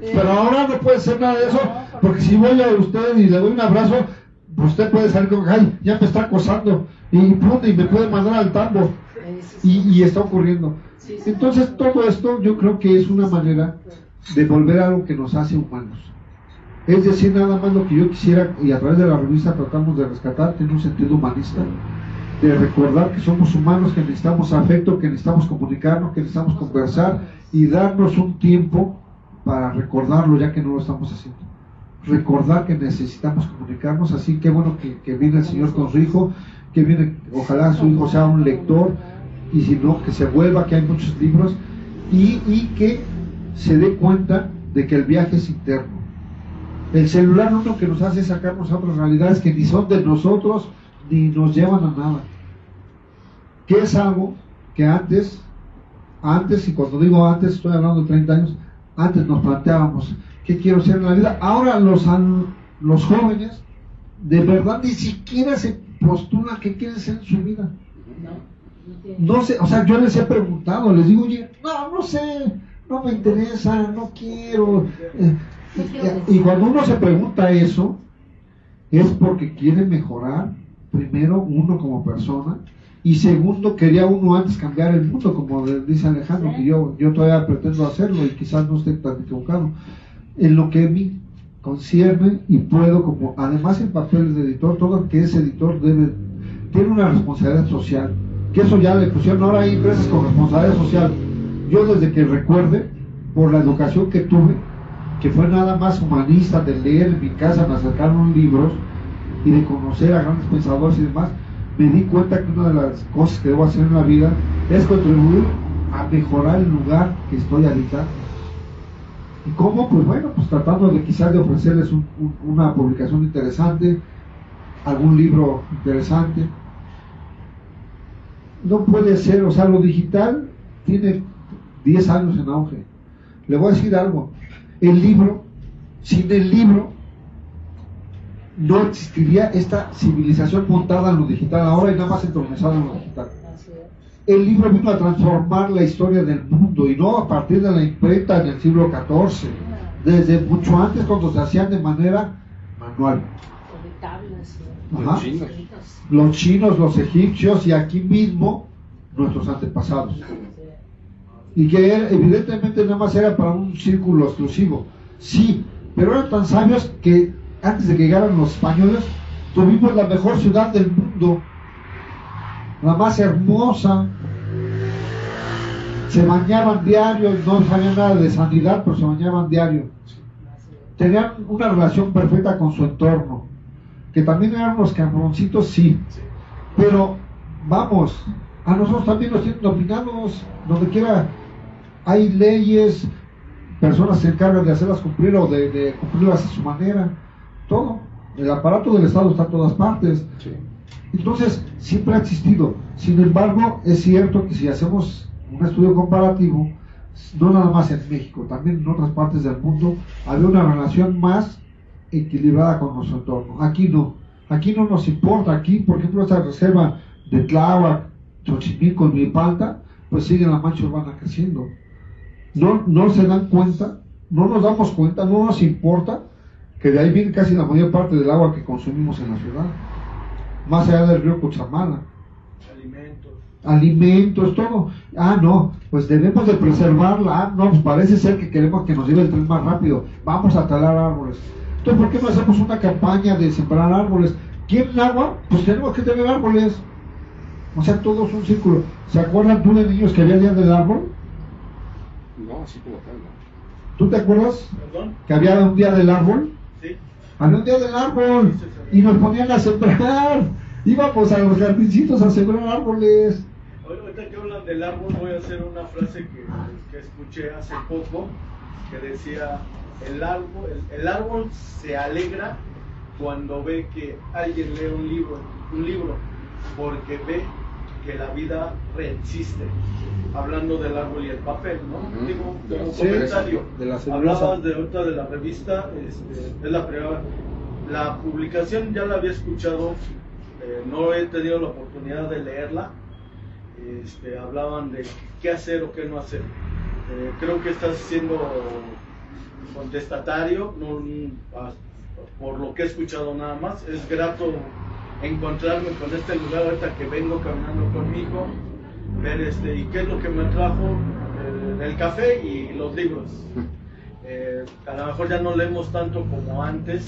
Pero ahora no puede ser nada de eso porque si voy a usted y le doy un abrazo, usted puede salir con, ay, ya me está acosando y, y me puede mandar al tambo. Y, y está ocurriendo. Entonces todo esto yo creo que es una manera de volver a algo que nos hace humanos. Es decir, nada más lo que yo quisiera, y a través de la revista tratamos de rescatar, tiene un sentido humanista, de recordar que somos humanos, que necesitamos afecto, que necesitamos comunicarnos, que necesitamos conversar y darnos un tiempo para recordarlo ya que no lo estamos haciendo. Recordar que necesitamos comunicarnos, así que bueno que, que viene el Señor con su hijo, que viene, ojalá su hijo sea un lector, y si no, que se vuelva, que hay muchos libros, y, y que se dé cuenta de que el viaje es interno. El celular lo que nos hace sacarnos a otras realidades que ni son de nosotros ni nos llevan a nada. Que es algo que antes, antes, y cuando digo antes, estoy hablando de 30 años, antes nos planteábamos qué quiero ser en la vida. Ahora los, los jóvenes de verdad ni siquiera se postulan qué quieren ser en su vida. No sé, o sea, yo les he preguntado, les digo, oye, no, no sé, no me interesa, no quiero. Eh, y, y cuando uno se pregunta eso, es porque quiere mejorar, primero, uno como persona, y segundo, quería uno antes cambiar el mundo, como dice Alejandro, que yo, yo todavía pretendo hacerlo y quizás no esté tan equivocado. en lo que a mí concierne y puedo, como además el papel de editor, todo que es editor debe, tiene una responsabilidad social, que eso ya le pusieron, ahora hay empresas con responsabilidad social. Yo desde que recuerde, por la educación que tuve, que fue nada más humanista, de leer en mi casa, me acercaron libros y de conocer a grandes pensadores y demás, me di cuenta que una de las cosas que debo hacer en la vida es contribuir a mejorar el lugar que estoy habitando. ¿Y cómo? Pues bueno, pues tratando de quizás de ofrecerles un- un- una publicación interesante, algún libro interesante. No puede ser, o sea, lo digital tiene 10 años en auge. Le voy a decir algo, el libro, sin el libro, no existiría esta civilización montada en lo digital ahora y nada más entronizada en lo digital el libro vino a transformar la historia del mundo y no a partir de la imprenta en el siglo XIV, desde mucho antes cuando se hacían de manera manual. Ajá. Los chinos. Los egipcios y aquí mismo nuestros antepasados. Y que evidentemente nada más era para un círculo exclusivo. Sí, pero eran tan sabios que antes de que llegaran los españoles tuvimos la mejor ciudad del mundo, la más hermosa. Se bañaban diario, no sabían nada de sanidad, pero se bañaban diario. Tenían una relación perfecta con su entorno, que también eran unos cabroncitos, sí, pero vamos, a nosotros también nos tienen dominados, donde quiera hay leyes, personas se encargan de hacerlas cumplir o de, de cumplirlas a su manera, todo. El aparato del Estado está en todas partes. Sí. Entonces, siempre ha existido. Sin embargo, es cierto que si hacemos un estudio comparativo, no nada más en México, también en otras partes del mundo, había una relación más equilibrada con nuestro entorno. Aquí no. Aquí no nos importa. Aquí, por ejemplo, esta reserva de Tláhuac, Xochimilco, Milpalta, pues sigue la mancha urbana creciendo. No, no se dan cuenta, no nos damos cuenta, no nos importa que de ahí viene casi la mayor parte del agua que consumimos en la ciudad, más allá del río Cuchamala alimentos. alimentos, todo. Ah, no, pues debemos de preservarla. Ah, no, pues parece ser que queremos que nos lleve el tren más rápido. Vamos a talar árboles. Entonces, ¿por qué no hacemos una campaña de sembrar árboles? ¿Quieren agua? Pues tenemos que tener árboles. O sea, todo es un círculo. ¿Se acuerdan tú de niños que había día del árbol? No, así como tal, no. ¿Tú te acuerdas ¿Perdón? que había un día del árbol? Sí. Había un día del árbol y nos ponían a sembrar. Íbamos a los jardincitos a sembrar árboles. Ahora, Ahorita que hablan del árbol, voy a hacer una frase que, que escuché hace poco, que decía, el árbol, el, el árbol se alegra cuando ve que alguien lee un libro, un libro, porque ve que la vida reexiste. Hablando del árbol y el papel, ¿no? Ujú. Digo, De como comentario, de hablabas de otra de la revista, este, es la primera, la publicación ya la había escuchado, eh, no he tenido la oportunidad de leerla, este, hablaban de qué hacer o qué no hacer. Eh, creo que estás siendo contestatario, no, a- por lo que he escuchado nada más. Es grato encontrarme con este lugar ahorita que vengo caminando con mi hijo, ver este, y qué es lo que me trajo Eh, el café y los libros. Eh, a lo mejor ya no leemos tanto como antes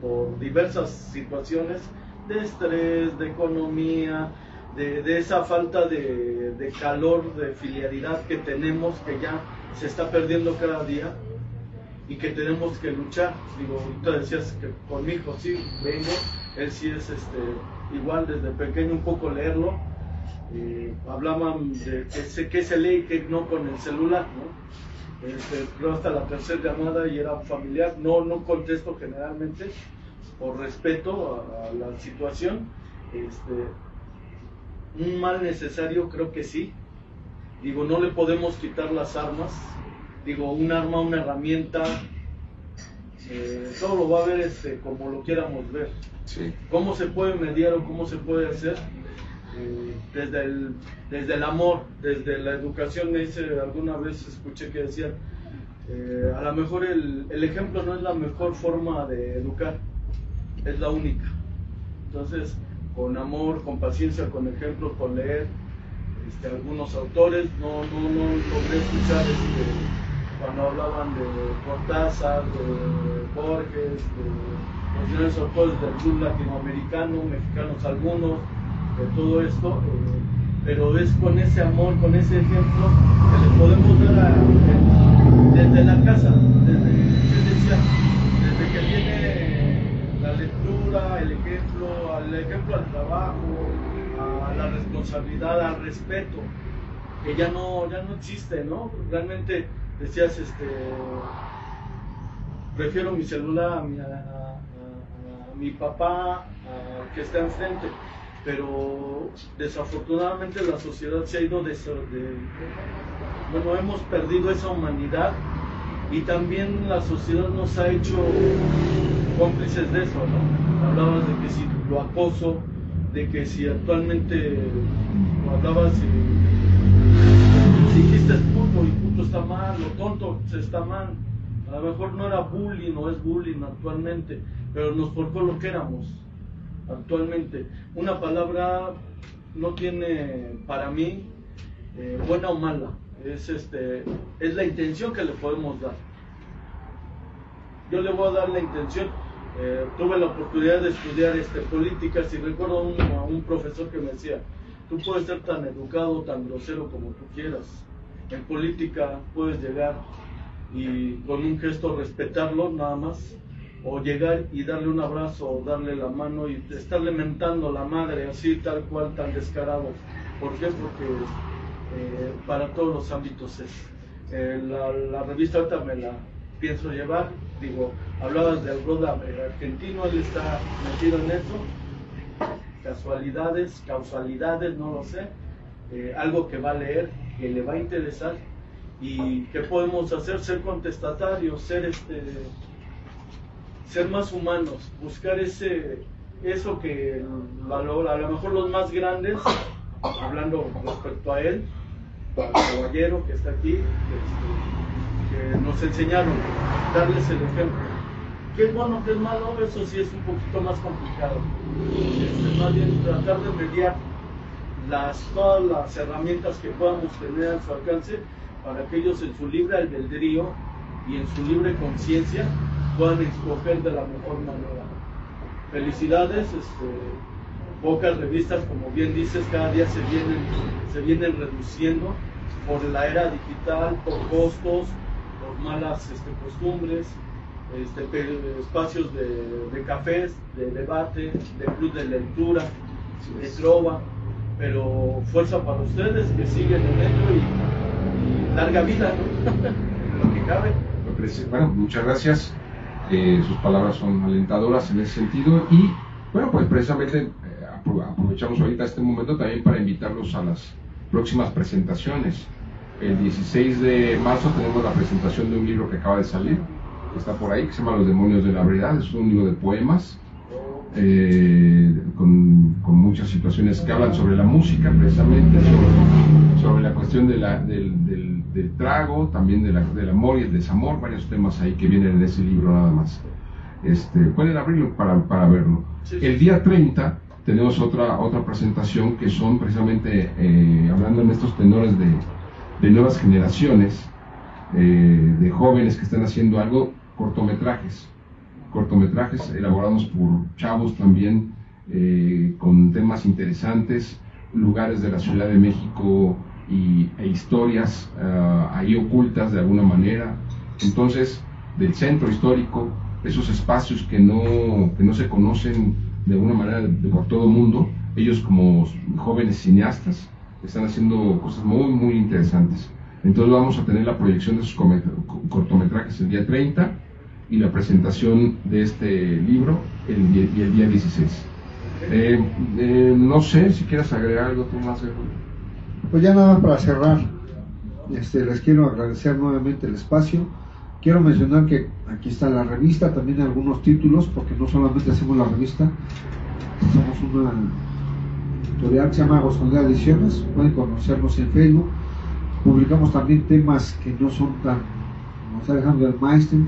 por diversas situaciones de estrés, de economía, de, de esa falta de, de calor, de filialidad que tenemos, que ya se está perdiendo cada día y que tenemos que luchar. Digo, ahorita decías que con mi hijo sí vengo, él sí es este, igual desde pequeño un poco leerlo. Eh, hablaban de que que se lee y que no con el celular, ¿no? Este, creo hasta la tercera llamada y era familiar, no, no contesto generalmente por respeto a, a la situación. Este, un mal necesario creo que sí. Digo, no le podemos quitar las armas. Digo, un arma, una herramienta, eh, todo lo va a ver este, como lo quieramos ver. Sí. ¿Cómo se puede mediar o cómo se puede hacer? Eh, desde, el, desde el amor, desde la educación, me dice, alguna vez escuché que decían, eh, a lo mejor el, el ejemplo no es la mejor forma de educar, es la única. Entonces, con amor, con paciencia, con ejemplo, con leer este, algunos autores, no, no, no logré escuchar este, cuando hablaban de Cortázar, de Borges, de los grandes autores del sur latinoamericano, mexicanos algunos, de todo esto, eh, pero es con ese amor, con ese ejemplo que le podemos dar a, desde la casa, desde, desde que viene la lectura, el ejemplo, al ejemplo al trabajo, a la responsabilidad, al respeto, que ya no, ya no existe, ¿no? Realmente decías, este, prefiero mi celular a mi, a- mi papá que está enfrente, pero desafortunadamente la sociedad se ha ido de, bueno, hemos perdido esa humanidad y también la sociedad nos ha hecho cómplices de eso, ¿no? Hablabas de que si lo acoso, de que si actualmente hablabas si dijiste puto y está mal, lo tonto se está mal. A lo mejor no era bullying o es bullying actualmente, pero nos forjó lo que éramos actualmente. Una palabra no tiene para mí eh, buena o mala, es, este, es la intención que le podemos dar. Yo le voy a dar la intención. Eh, tuve la oportunidad de estudiar este, políticas y recuerdo a un, a un profesor que me decía, tú puedes ser tan educado, tan grosero como tú quieras. En política puedes llegar y con un gesto respetarlo nada más, o llegar y darle un abrazo o darle la mano y estarle mentando la madre así tal cual, tan descarado. ¿Por qué? Porque eh, para todos los ámbitos es. Eh, la, revista ahorita me la pienso llevar, digo, hablabas del Roda argentino, él está metido en eso, casualidades, causalidades, no lo sé, eh, algo que va a leer, que le va a interesar y qué podemos hacer, ser contestatarios, ser este, ser más humanos, buscar ese, eso que a lo, a lo mejor los más grandes, hablando respecto a él, al caballero que está aquí, este, que nos enseñaron, darles el ejemplo. ¿Qué es bueno, qué es malo? Eso sí es un poquito más complicado. Este, más bien tratar de mediar las, todas las herramientas que podamos tener a su alcance para que ellos en su libre albedrío y en su libre conciencia puedan escoger de la mejor manera. Felicidades, este, pocas revistas, como bien dices, cada día se vienen, se vienen reduciendo por la era digital, por costos, por malas este, costumbres, este, espacios de, de cafés, de debate, de club de lectura, de trova, pero fuerza para ustedes que siguen en ello y, y larga vida, ¿no? lo que cabe. Bueno, muchas gracias. Eh, sus palabras son alentadoras en ese sentido y bueno, pues precisamente eh, apro- aprovechamos ahorita este momento también para invitarlos a las próximas presentaciones. El 16 de marzo tenemos la presentación de un libro que acaba de salir, que está por ahí, que se llama Los demonios de la verdad, es un libro de poemas eh, con, con muchas situaciones que hablan sobre la música precisamente, sobre, sobre la cuestión de la- del, del- del trago, también de la- del amor y el desamor, varios temas ahí que vienen en ese libro nada más. Este, pueden abrirlo para, para verlo. Sí. El día 30 tenemos otra, otra presentación que son precisamente eh, hablando en estos tenores de, de nuevas generaciones, eh, de jóvenes que están haciendo algo, cortometrajes cortometrajes elaborados por chavos también eh, con temas interesantes, lugares de la Ciudad de México y, e historias ah, ahí ocultas de alguna manera. Entonces, del centro histórico, esos espacios que no, que no se conocen de alguna manera por todo el mundo, ellos como jóvenes cineastas están haciendo cosas muy, muy interesantes. Entonces vamos a tener la proyección de come- cortometrajes el día 30 y la presentación de este libro el, y el día 16. Eh, eh, no sé si quieres agregar algo tú más. Pues ya nada para cerrar, este, les quiero agradecer nuevamente el espacio. Quiero mencionar que aquí está la revista, también algunos títulos, porque no solamente hacemos la revista, somos una editorial que se llama Agoscondea Ediciones, pueden conocernos en Facebook. Publicamos también temas que no son tan, como está Alejandro del Maestro.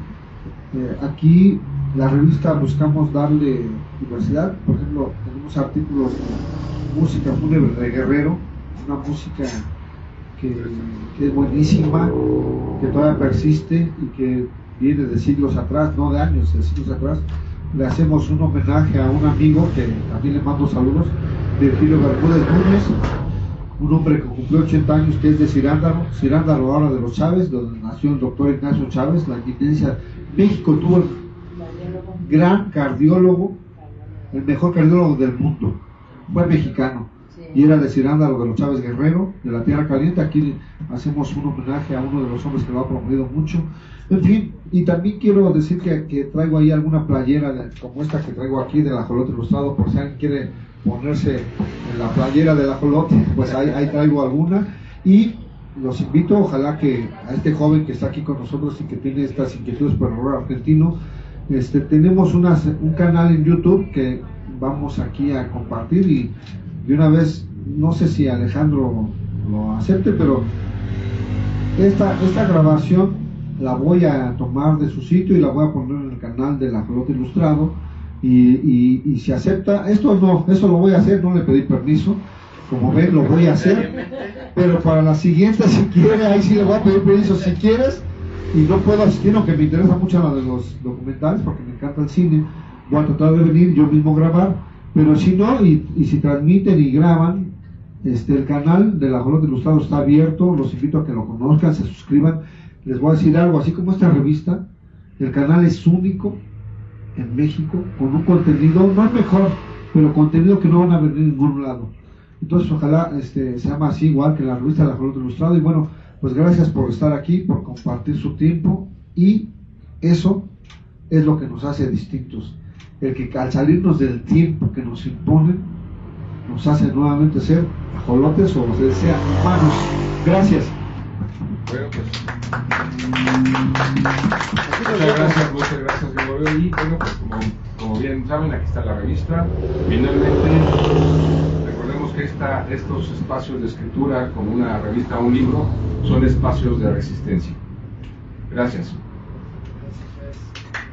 Eh, aquí la revista buscamos darle diversidad, por ejemplo, tenemos artículos de música fúnebre de Guerrero, una música que, que es buenísima, que todavía persiste y que viene de siglos atrás, no de años, de siglos atrás. Le hacemos un homenaje a un amigo que también le mando saludos, Virgilio Bermúdez Núñez, un hombre que cumplió 80 años, que es de Cirándaro, Cirándaro ahora de los Chávez, donde nació el doctor Ignacio Chávez, la quinencia. México tuvo el gran cardiólogo, el mejor cardiólogo del mundo, fue mexicano y era de Cirándaro de los Chávez Guerrero, de la Tierra Caliente. Aquí hacemos un homenaje a uno de los hombres que lo ha promovido mucho. En fin, y también quiero decir que, que traigo ahí alguna playera de- como esta que traigo aquí del ajolote ilustrado, por si alguien quiere ponerse en la playera del ajolote, pues ahí, traigo alguna. Y los invito, ojalá que a este joven que está aquí con nosotros y que tiene estas inquietudes por el horror argentino, este, tenemos un canal en YouTube que vamos aquí a compartir y una vez, no sé si Alejandro lo acepte, pero esta, esta grabación la voy a tomar de su sitio y la voy a poner en el canal de la Pelota Ilustrado y, y, si acepta, esto no, eso lo voy a hacer, no le pedí permiso, como ven lo voy a hacer, pero para la siguiente si quiere, ahí sí le voy a pedir permiso si quieres y no puedo asistir, aunque me interesa mucho la de los documentales porque me encanta el cine, voy a tratar de venir yo mismo grabar, pero si no, y, y si transmiten y graban, este, el canal de la Jolota Ilustrado está abierto, los invito a que lo conozcan, se suscriban. Les voy a decir algo, así como esta revista, el canal es único en México, con un contenido, no es mejor, pero contenido que no van a ver en ningún lado. Entonces, ojalá este, se llama así igual que la revista la Jolota Ilustrado. Y bueno, pues gracias por estar aquí, por compartir su tiempo y eso es lo que nos hace distintos. El que al salirnos del tiempo que nos imponen, nos hace nuevamente ser ajolotes o sea humanos. Gracias. Pues, muchas gracias, muchas gracias, Gregorio. Y bueno, pues como, bien saben, aquí está la revista. Finalmente, recordemos que esta, estos espacios de escritura, como una revista o un libro, son espacios de resistencia. Gracias.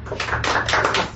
Pues.